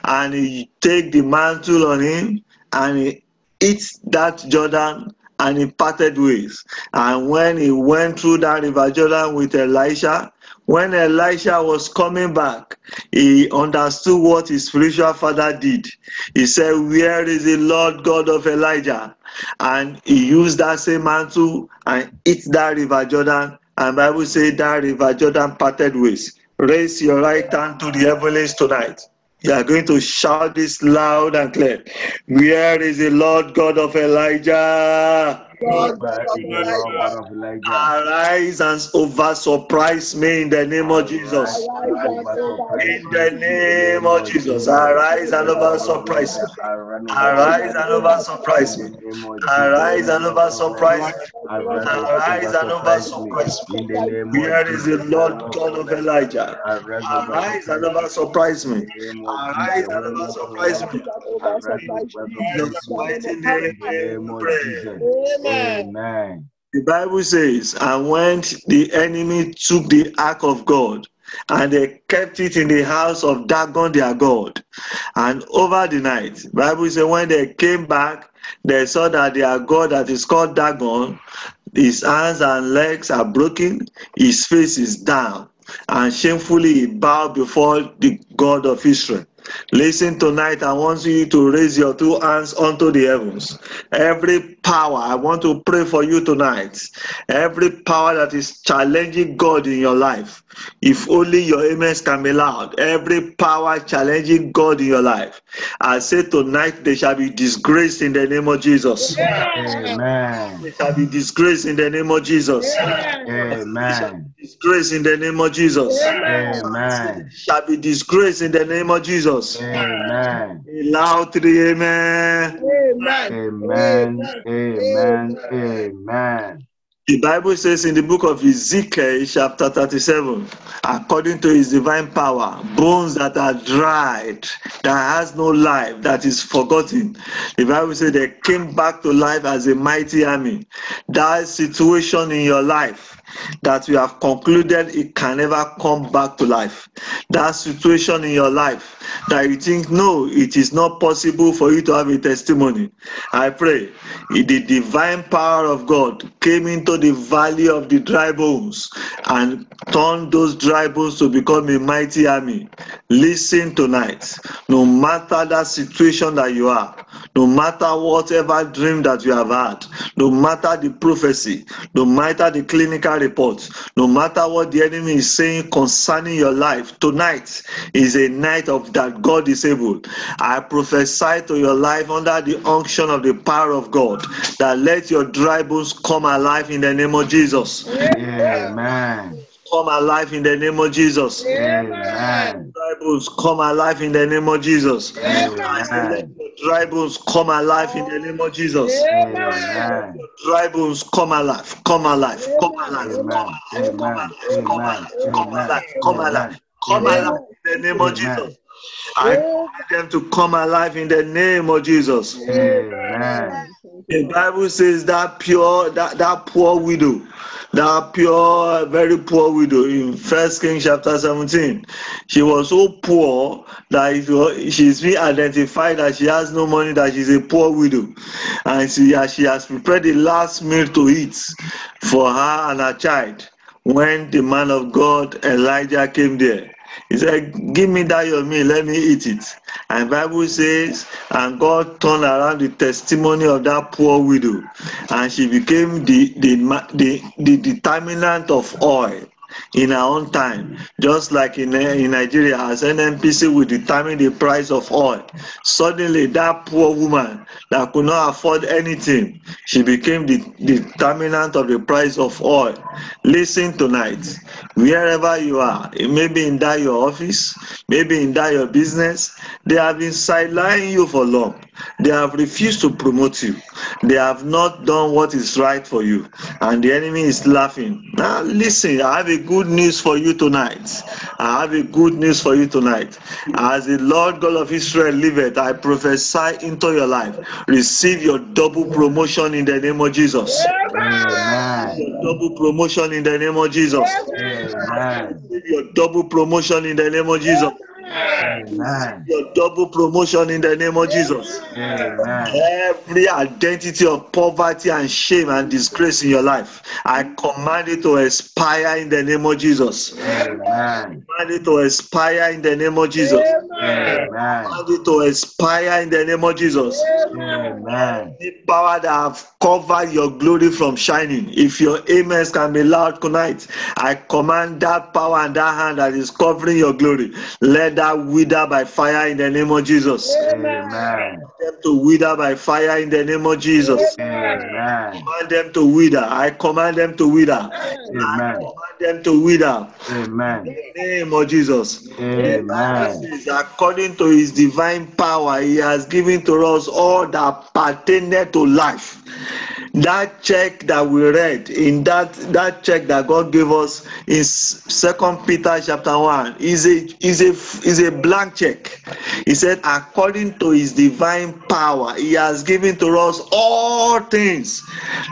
and he take the mantle on him and he eat that Jordan and he parted ways. And when he went through that River Jordan with Elisha, when Elisha was coming back, he understood what his spiritual father did. He said, Where is the Lord God of Elijah? And he used that same mantle and eat that River Jordan. And Bible says that River Jordan parted ways. Raise your right hand to the heavens tonight. You are going to shout this loud and clear. Where is the Lord God of Elijah? God, Where is the Lord God of Elijah? Arise and over surprise me in the name of Jesus. arise and over In the name of Jesus. Arise and over surprise me. Arise and over surprise me. Arise and over surprise me. Arise and over surprise me. In the Where is the Lord God of Elijah? Arise and over surprise me. In the name of Arise and over surprise me. In Jesus' mighty name the name of pray. Jesus. Amen. Amen. The Bible says, and when the enemy took the ark of God and they kept it in the house of Dagon their God, and over the night, Bible says when they came back, they saw that their God that is called Dagon, his hands and legs are broken, his face is down, and shamefully he bowed before the God of Israel. Listen tonight, I want you to raise your two hands unto the heavens. Every power, I want to pray for you tonight. Every power that is challenging God in your life, if only your amens can be loud. Every power challenging God in your life, I say tonight they shall be disgraced in the name of Jesus. Amen. They shall be disgraced in the name of Jesus. Amen. Disgrace in the name of Jesus. Amen. Shall be disgraced in the name of Jesus. Amen. A loud three amen. Amen. Amen. Amen. Amen. The Bible says in the book of Ezekiel, chapter 37, according to his divine power, bones that are dried, that has no life, that is forgotten. The Bible says they came back to life as a mighty army. That situation in your life that you have concluded it can never come back to life. That situation in your life that you think, no, it is not possible for you to have a testimony. I pray the divine power of God came into the valley of the dry bones and turned those dry bones to become a mighty army. Listen tonight, no matter that situation that you are, no matter whatever dream that you have had, no matter the prophecy, no matter the clinical report, no matter what the enemy is saying concerning your life, tonight is a night of that God is able. I prophesy to your life under the unction of the power of God that let your dry bones come alive in the name of Jesus. Amen. Come alive in the name of Jesus. Amen. Dry bones come alive in the name of Jesus. Amen. dry bones come alive in the name of Jesus. Amen. Dry bones come alive, come alive, come alive, Amen. Amen. Amen. come alive, come alive, Amen. come alive in the name of Jesus. I command them to come alive in the name of Jesus. Amen. The Bible says that pure, that, that poor widow, that pure, very poor widow in First Kings chapter 17. She was so poor that if she's been identified that she has no money, that she's a poor widow. And she, she has prepared the last meal to eat for her and her child when the man of God Elijah came there. He said, Give me that your meal, let me eat it. And Bible says, and God turned around the testimony of that poor widow, and she became the the the, the determinant of oil in her own time, just like in, in Nigeria, as NNPC will determine the price of oil. Suddenly, that poor woman that could not afford anything, she became the, determinant of the price of oil. Listen tonight, wherever you are, it may be in that your office, maybe in that your business, they have been sidelining you for long. They have refused to promote you. They have not done what is right for you. And the enemy is laughing. Now, listen, I have a good news for you tonight. I have a good news for you tonight. As the Lord God of Israel liveth, I prophesy into your life. Receive your double promotion in the name of Jesus. Amen. Double promotion in the name of Jesus. Amen. Your double promotion in the name of Jesus. Amen. Your double promotion in the name of Jesus. Amen. Every identity of poverty and shame and disgrace in your life, I command it to expire in the name of Jesus. Amen. Command it to expire in the name of Jesus. Amen. Command it to expire in the name of Jesus. Amen. The power that have covered your glory from shining. If your amens can be loud tonight, I command that power and that hand that is covering your glory. Let that wither by fire in the name of Jesus. Amen. Command Them to wither by fire in the name of Jesus. Amen. Command them to wither. I command them to wither. Amen. I Command them to wither. Amen. In the name of Jesus. Amen. Says, According to his divine power, he has given to us all that pertaineth to life. That check that we read in that that check that God gave us in Second Peter chapter one is a is a is a blank check. He said, according to his divine power, he has given to us all things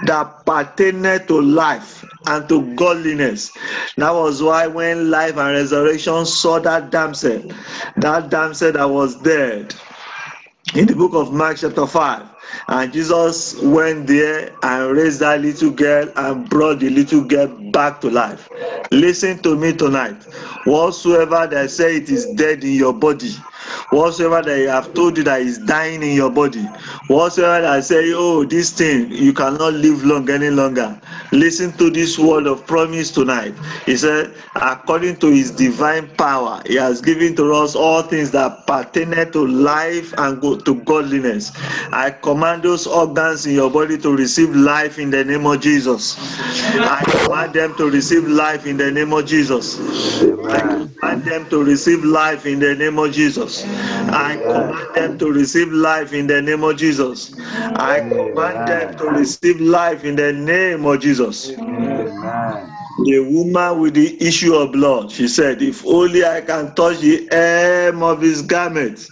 that pertaineth to life and to godliness. That was why when life and resurrection saw that damsel, that damsel that was dead in the book of Mark, chapter 5. And Jesus went there and raised that little girl and brought the little girl back to life. Listen to me tonight. Whatsoever they say it is dead in your body, whatsoever they have told you that is dying in your body, whatsoever they say, oh, this thing, you cannot live long any longer. Listen to this word of promise tonight. He said, according to his divine power, he has given to us all things that pertain to life and go to godliness. I command those organs in your body to receive life in the name of Jesus. I command them to receive life in the name of Jesus. I them to receive life in the name of Jesus. I command them to receive life in the name of Jesus. I command them to receive life in the name of Jesus. The woman with the issue of blood, she said, If only I can touch the hem of his garment.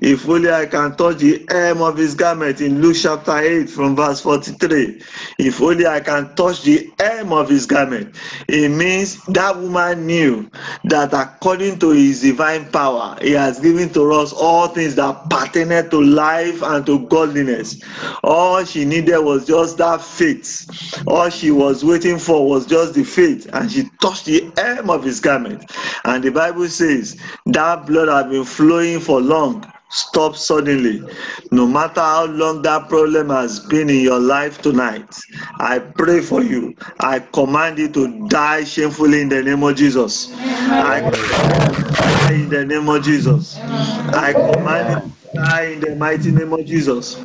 If only I can touch the hem of his garment in Luke chapter 8 from verse 43. If only I can touch the hem of his garment. It means that woman knew that according to his divine power, he has given to us all things that pertain to life and to godliness. All she needed was just that faith. All she was waiting for was just the faith, and she touched the hem of his garment. And the Bible says that blood had been flowing for long. Stop suddenly. No matter how long that problem has been in your life tonight, I pray for you. I command you to die shamefully in the name of Jesus. I die in the name of Jesus. I command you to die in the mighty name of Jesus.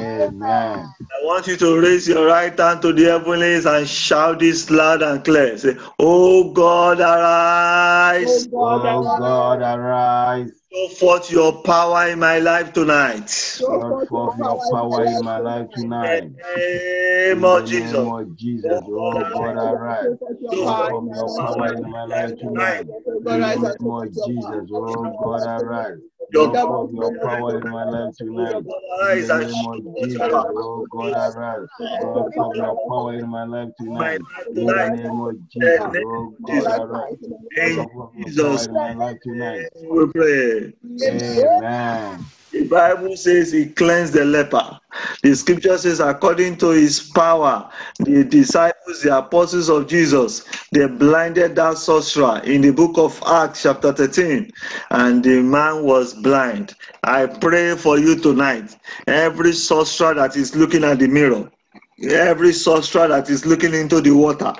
Amen. I want you to raise your right hand to the heavens and shout this loud and clear. Say, Oh God, arise. Oh God, arise. Show forth your power in my life tonight. Lord, forth your power in my life tonight. In the name name Jesus. of Jesus, oh God, arise. Show forth your power in my life tonight. In the name of Jesus, oh God, arise. Your power in my life tonight. In the name of Jesus, oh God, arise. Show forth your power in my life tonight. In the name of Jesus, oh God, arise. Show forth in my life tonight. We pray. Amen. The Bible says he cleansed the leper. The scripture says, according to his power, the disciples, the apostles of Jesus, they blinded that sorcerer in the book of Acts, chapter 13, and the man was blind. I pray for you tonight. Every sorcerer that is looking at the mirror, Every sorcerer that is looking into the water,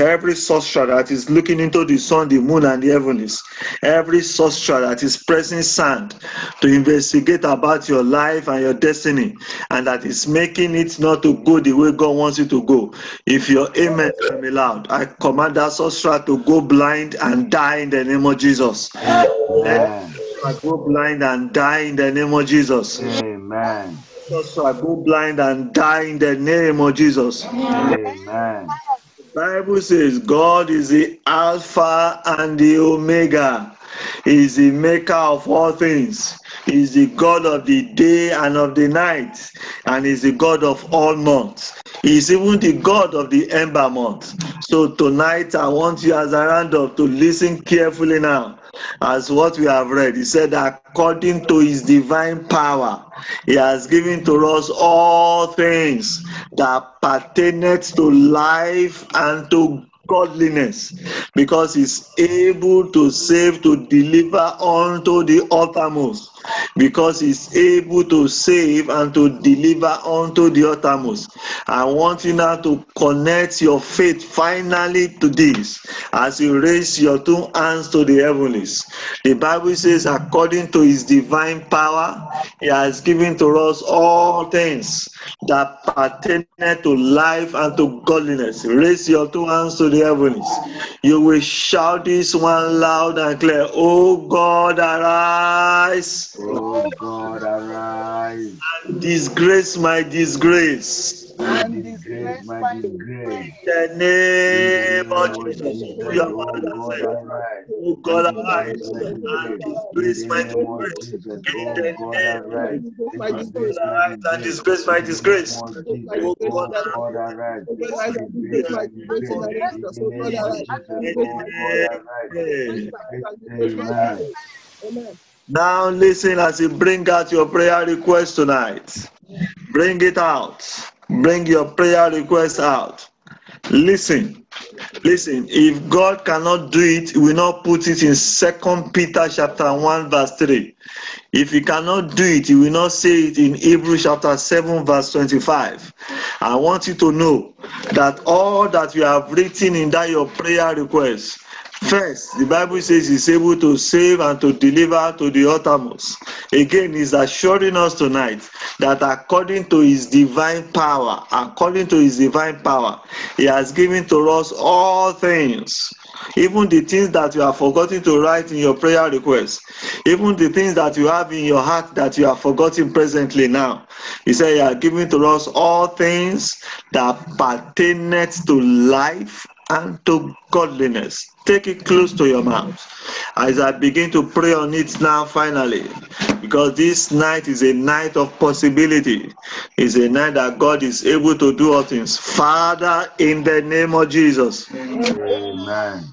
every sorcerer that is looking into the sun, the moon, and the heavens, every sorcerer that is pressing sand to investigate about your life and your destiny, and that is making it not to go the way God wants it to go. If your amen can be loud, I command that sorcerer to go blind and die in the name of Jesus. Let Amen. sorcerer go blind and die in the name of Jesus. Amen. Sorcerer go blind and die in the name of Jesus. Amen. The Bible says God is the Alpha and the Omega. He is the maker of all things. He is the God of the day and of the night, and is the God of all months. He is even the God of the ember month. So tonight I want you as a roundup to listen carefully now as what we have read. He said, according to his divine power, he has given to us all things that pertaineth to life and to godliness because he's able to save to deliver unto the uttermost because he's able to save and to deliver unto the uttermost. I want you now to connect your faith finally to this. As you raise your two hands to the heavens the bible says according to his divine power he has given to us all things that pertain to life and to godliness. Raise your two hands to the heavens you will shout this one loud and clear oh god arise Oh God, arise. disgrace my disgrace And disgrace my disgrace. in the name of jesus Jesus, your oh mouth and God, arise. oh And disgrace my disgrace. disgrace In the name of Jesus, in oh the God, name of arise. Jesus. And disgrace my arise and disgrace. disgrace In the name of oh Jesus, oh god God, arise. And disgrace my disgrace. In the oh name of Jesus, oh God, arise. arise Amen. Amen. Now listen as you bring out your prayer request tonight. Bring it out. Bring your prayer request out. Listen. Listen, if God cannot do it, we will not put it in Second Peter chapter 1, verse 3. If he cannot do it, he will not say it in Hebrews chapter 7, verse 25. I want you to know that all that you have written in that your prayer request, First, the Bible says he's able to save and to deliver to the uttermost. Again, he's assuring us tonight that according to his divine power, according to his divine power, he has given to us all things. Even the things that you have forgotten to write in your prayer request, even the things that you have in your heart that you have forgotten presently now. He said, He has given to us all things that pertaineth to life and to godliness. Take it close to your mouth as I begin to pray on it now, finally, because this night is a night of possibility. It's a night that God is able to do all things. Father, in the name of Jesus. Amen.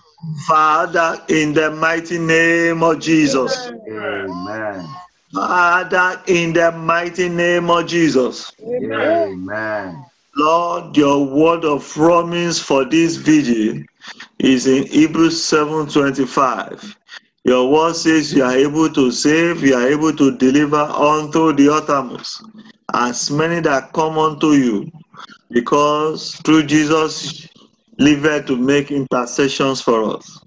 Father, in the mighty name of Jesus. Amen. Father, in the mighty name of Jesus. Amen. Lord, your word of promise for this vigil is in Hebrews 7:25. Your word says you are able to save, you are able to deliver unto the uttermost, as many that come unto you, because through Jesus liveth to make intercessions for us.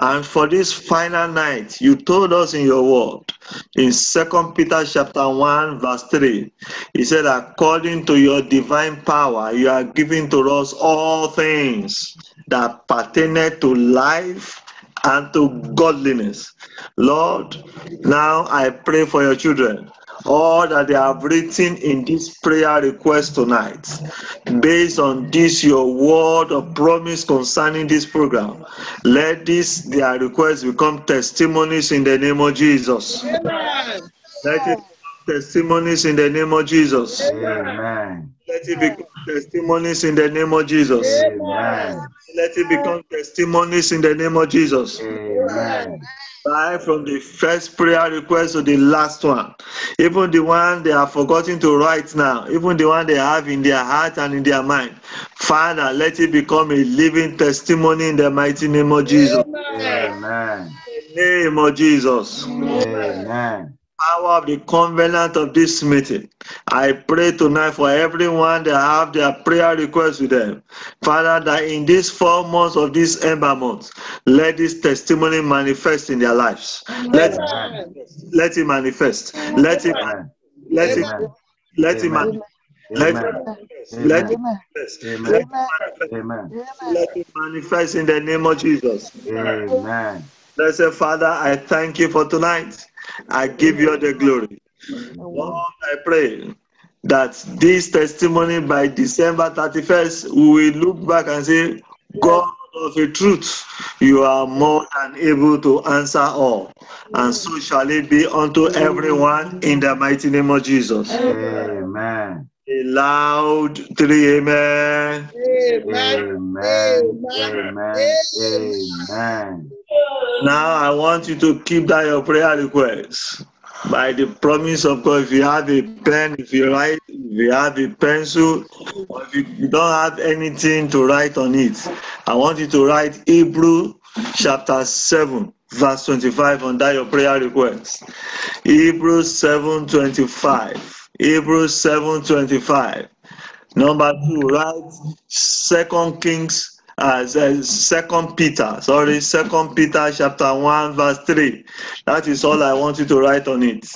And for this final night, you told us in your word, in Second Peter chapter 1, verse 3, he said, according to your divine power, you are giving to us all things that pertain to life and to godliness. Lord, now I pray for your children. All that they have written in this prayer request tonight, based on this your word of promise concerning this program, let this their request become testimonies in the name of Jesus. Amen. Let it become testimonies in the name of Jesus. Amen. Let it become testimonies in the name of Jesus. Amen. Let it become testimonies in the name of Jesus. Amen. Right from the first prayer request to the last one, even the one they have forgotten to write now, even the one they have in their heart and in their mind. Father, let it become a living testimony in the mighty name of Jesus. Amen. Name of Jesus. Amen. Power of the covenant of this meeting. I pray tonight for everyone that have their prayer requests with them. Father, that in these four months of this ember month, let this testimony manifest in their lives. Let, Amen. let it manifest. Let it Amen. let it let it manifest. Let it manifest. Let it manifest. Amen. Let it manifest. Let it manifest in the name of Jesus. Amen. Blessed Father, I thank you for tonight. I give you the glory. Lord, I pray that this testimony by December 31st, we will look back and say, God of the truth, you are more than able to answer all. And so shall it be unto everyone in the mighty name of Jesus. Amen. A loud three amen. Amen. Amen. Amen. Amen. Now I want you to keep that your prayer request. By the promise of God, if you have a pen, if you write, if you have a pencil, or if you, you don't have anything to write on it, I want you to write Hebrew chapter 7, verse 25 on that your prayer request. Hebrews 7 25. Hebrews 7:25. Number two, write Second Kings, uh, Second Peter, sorry, Second Peter chapter one verse three. That is all I want you to write on it.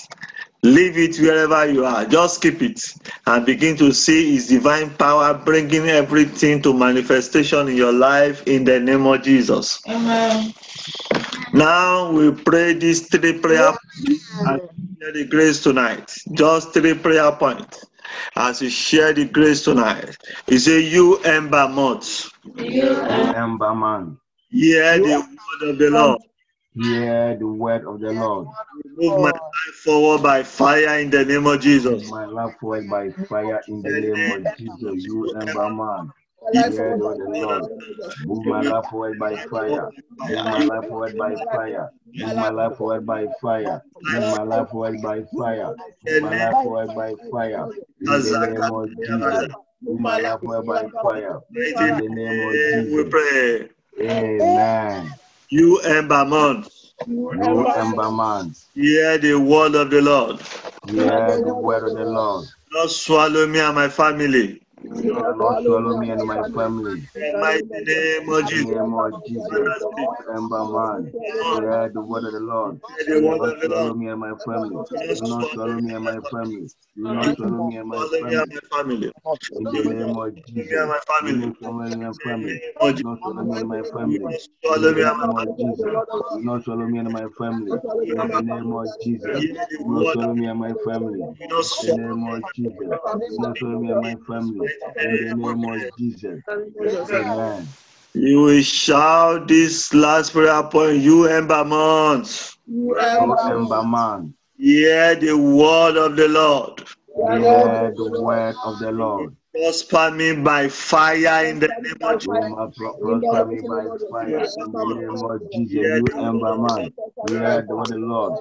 Leave it wherever you are. Just keep it and begin to see His divine power bringing everything to manifestation in your life in the name of Jesus. Amen. Now we pray these three prayer and share the grace tonight. Just three prayer points. As you share the grace tonight, He say, "You ember months, You ember man, hear the word of the Lord. hear the word of the Lord. Move my life forward by fire in the name of Jesus. Move My life forward by fire in the name of Jesus. You ember man, hear the word of the Lord. Move my life forward by fire. Move my life forward by fire. Move my life forward by fire. Move my life forward by fire. Move my life forward by fire. In the name of Jesus. Move my life forward by fire. In the name of Jesus. We pray. Amen. You ember months, You ember man, hear the word of the Lord. hear the word of the Lord. Not swallow me and my family. Not swallow me and my family. In the mighty name of Jesus. In the name of Jesus, you ember man, hear the word of the Lord. You the will word not of the swallow Lord. me and my family. You will not swallow me and my family. You will not swallow me and my family. my family. In the name of Jesus, and my family. will not swallow me and my family. Oh, You will not swallow me and my family. Swallow me the and my Jesus, you will not swallow me and my family. In the name of Jesus, Hear the you will not word swallow me and my family. In the name me. of Jesus, you will not swallow me and my family. In the name of Jesus, Amen. You will shout this last prayer point, you Ember months. You O Ember Ember man, Hear the word of the Lord. hear the word of the Lord. Prosper me by fire in the name of Jesus. You must pro- prosper me by fire in the name of Jesus. You Ember man, hear the Lord.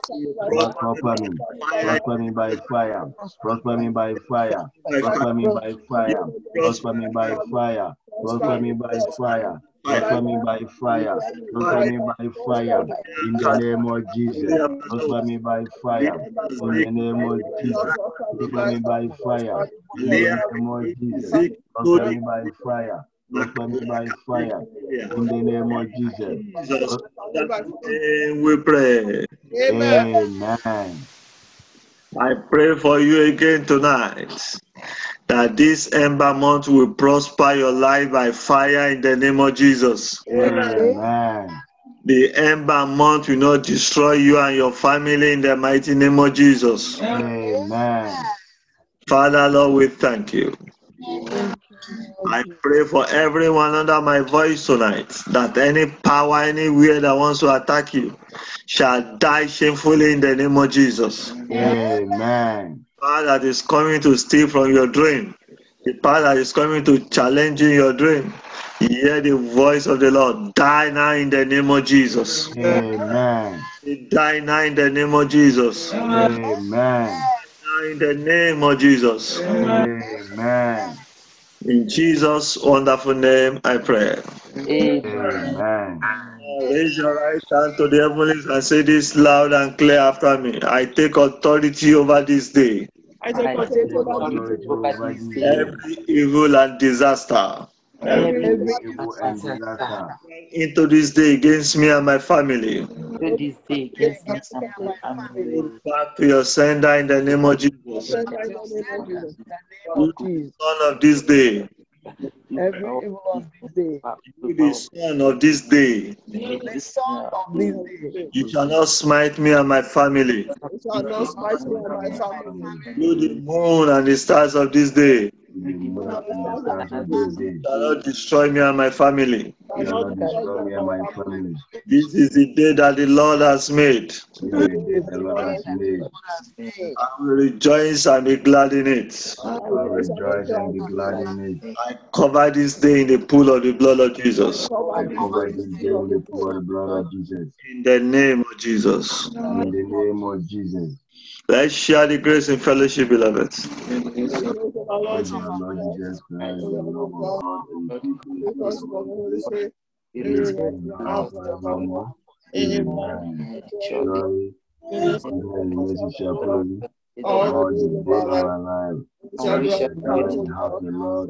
Lord, prosper me. Prosper me by fire. Prosper me by fire. Prosper me by fire. Prosper me by fire. Prosper me by fire. Prosper me by fire. Prosper me by fire. In the name of Jesus. Prosper me by fire. In the name of Jesus. Prosper me by fire. In the name of Jesus. Prosper me by fire. Prosper me by fire. In the name of Jesus. Jesus. We pray. Amen. I pray for you again tonight that this ember month will prosper your life by fire in the name of Jesus. Amen. The ember month will not destroy you and your family in the mighty name of Jesus. Amen. Father, Lord, we thank you. I pray for everyone under my voice tonight that any power anywhere that wants to attack you shall die shamefully in the name of Jesus. Amen. Power that is coming to steal from your dream, the power that is coming to challenge you in your dream, hear the voice of the Lord. Die now in the name of Jesus. Amen. Die now in the name of Jesus. Amen. in the name of Jesus. Amen. In Jesus' wonderful name, I pray. Amen. Raise your right hand to the heavens and say this loud and clear after me. I take authority over this day. I take Take authority over authority over this day. Every evil and disaster every Every evil and disaster into this day against me and my family. to this day against me and my family. Back to your sender in the name of Jesus. sender in the name of Jesus. You the son of this day. Every evil on this day, the son of this day. the son of this mm. day, You shall not smite me and my family. You shall not smite me and my family. You the moon and the stars of this day. The the not destroy me and my family. My family. This is the day that the Lord has made. The the Lord. I will rejoice and be glad in it. I will rejoice and be glad in it. I cover this day in the the the pool of the blood of Jesus. In the name of Jesus. In the name of Jesus. Let's share the grace and fellowship, beloved. Praise our Lord Jesus Christ, the love of God, and the sweet fellowship of the Holy Spirit. Be with us and forevermore. Amen. Surely, goodness and mercy shall follow me all the days of our life. And we shall dwell in the house of the Lord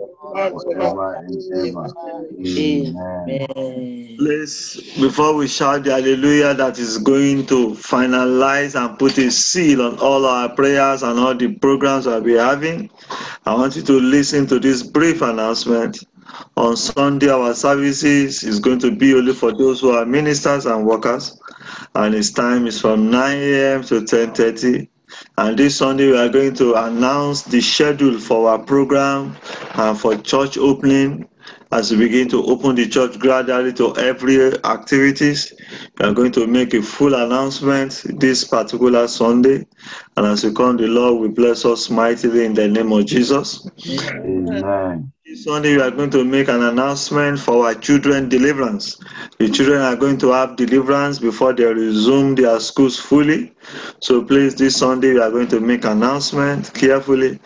forever and ever. Amen. Amen. Please, before we shout the hallelujah that is going to finalize and put a seal on all our prayers and all the programs that we're having, I want you to listen to this brief announcement. On Sunday, our services is going to be only for those who are ministers and workers, and its time is from 9 a.m. to 10:30. And this Sunday, we are going to announce the schedule for our program and for church opening as we begin to open the church gradually to every activities. We are going to make a full announcement this particular Sunday. And as we come, the Lord will bless us mightily in the name of Jesus. Amen. This Sunday, we are going to make an announcement for our children deliverance. The children are going to have deliverance before they resume their schools fully. So please, this Sunday, we are going to make announcement carefully.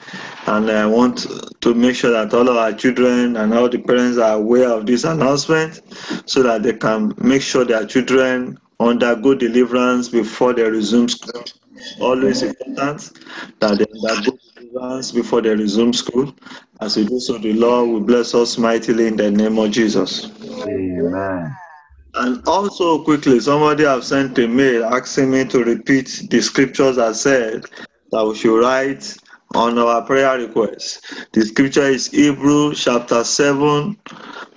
And I want to make sure that all of our children and all the parents are aware of this announcement so that they can make sure their children undergo deliverance before they resume school. Always important that they undergo deliverance before they resume school. As we do so, the Lord will bless us mightily in the name of Jesus. Amen. And also, quickly, somebody have sent a mail asking me to repeat the scriptures I said that we should write on our prayer request. The scripture is Hebrews chapter 7,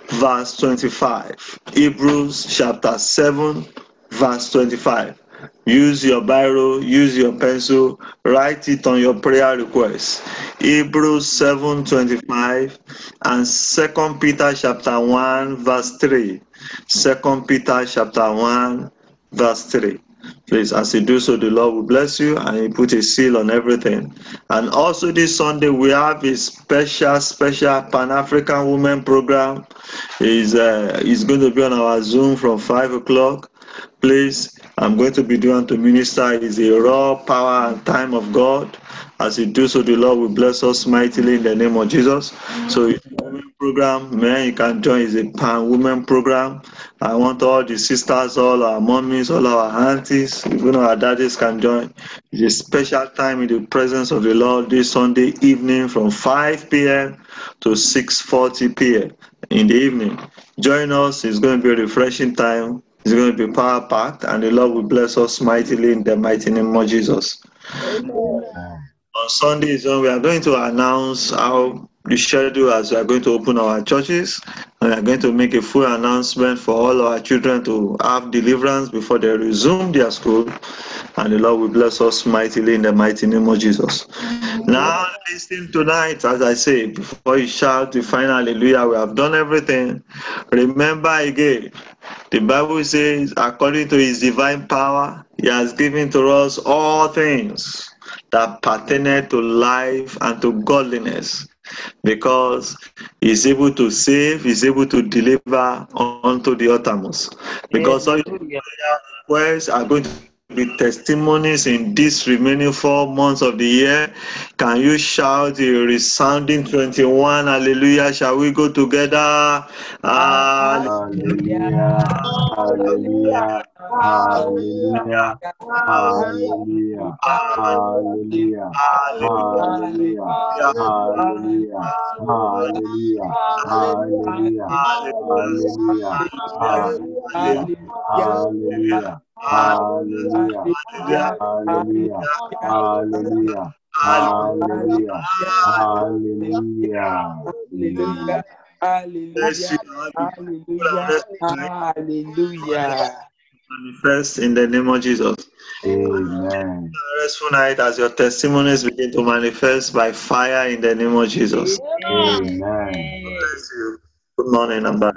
verse 25. Hebrews chapter 7, verse 25. use your biro, use your pencil, write it on your prayer request. Hebrews 7:25 and Second Peter chapter 1 verse 3. Second Peter chapter 1 verse 3. Please, as you do so, the Lord will bless you and He put a seal on everything. And also this Sunday, we have a special, special Pan African Women program. Is uh, is going to be on our Zoom from five o'clock. Please, I'm going to be doing to minister is a raw power and time of God. As you do so, the Lord will bless us mightily in the name of Jesus. So, it's a program, man, you can join. It's a pan women program. I want all the sisters, all our mommies, all our aunties, even our daddies can join. It's a special time in the presence of the Lord this Sunday evening from 5 p.m. to 6:40 p.m. in the evening. Join us. It's going to be a refreshing time. It's going to be power packed, and the Lord will bless us mightily in the mighty name of Jesus. On Sunday is when we are going to announce how the schedule as we are going to open our churches and we are going to make a full announcement for all our children to have deliverance before they resume their school and the Lord will bless us mightily in the mighty name of Jesus. Now listen tonight as I say before you shout the final hallelujah we have done everything remember again the Bible says according to his divine power he has given to us all things that pertain to life and to godliness because he's able to save, he's able to deliver unto the uttermost. Because all your requests are going to be testimonies in these remaining four months of the year. Can you shout a resounding 21 hallelujah? Shall we go together? Hallelujah. Hallelujah. Hallelujah. Hallelujah. Hallelujah. Hallelujah. Hallelujah. Hallelujah. Hallelujah. Hallelujah. Hallelujah. Hallelujah. Hallelujah. Hallelujah. Hallelujah. Hallelujah. Hallelujah. Bless you. Hallelujah. Hallelujah. Manifest in the name of Jesus. Amen. Restful night as your testimonies begin to manifest by fire in the name of Jesus. Amen. Bless you. Good morning and bye.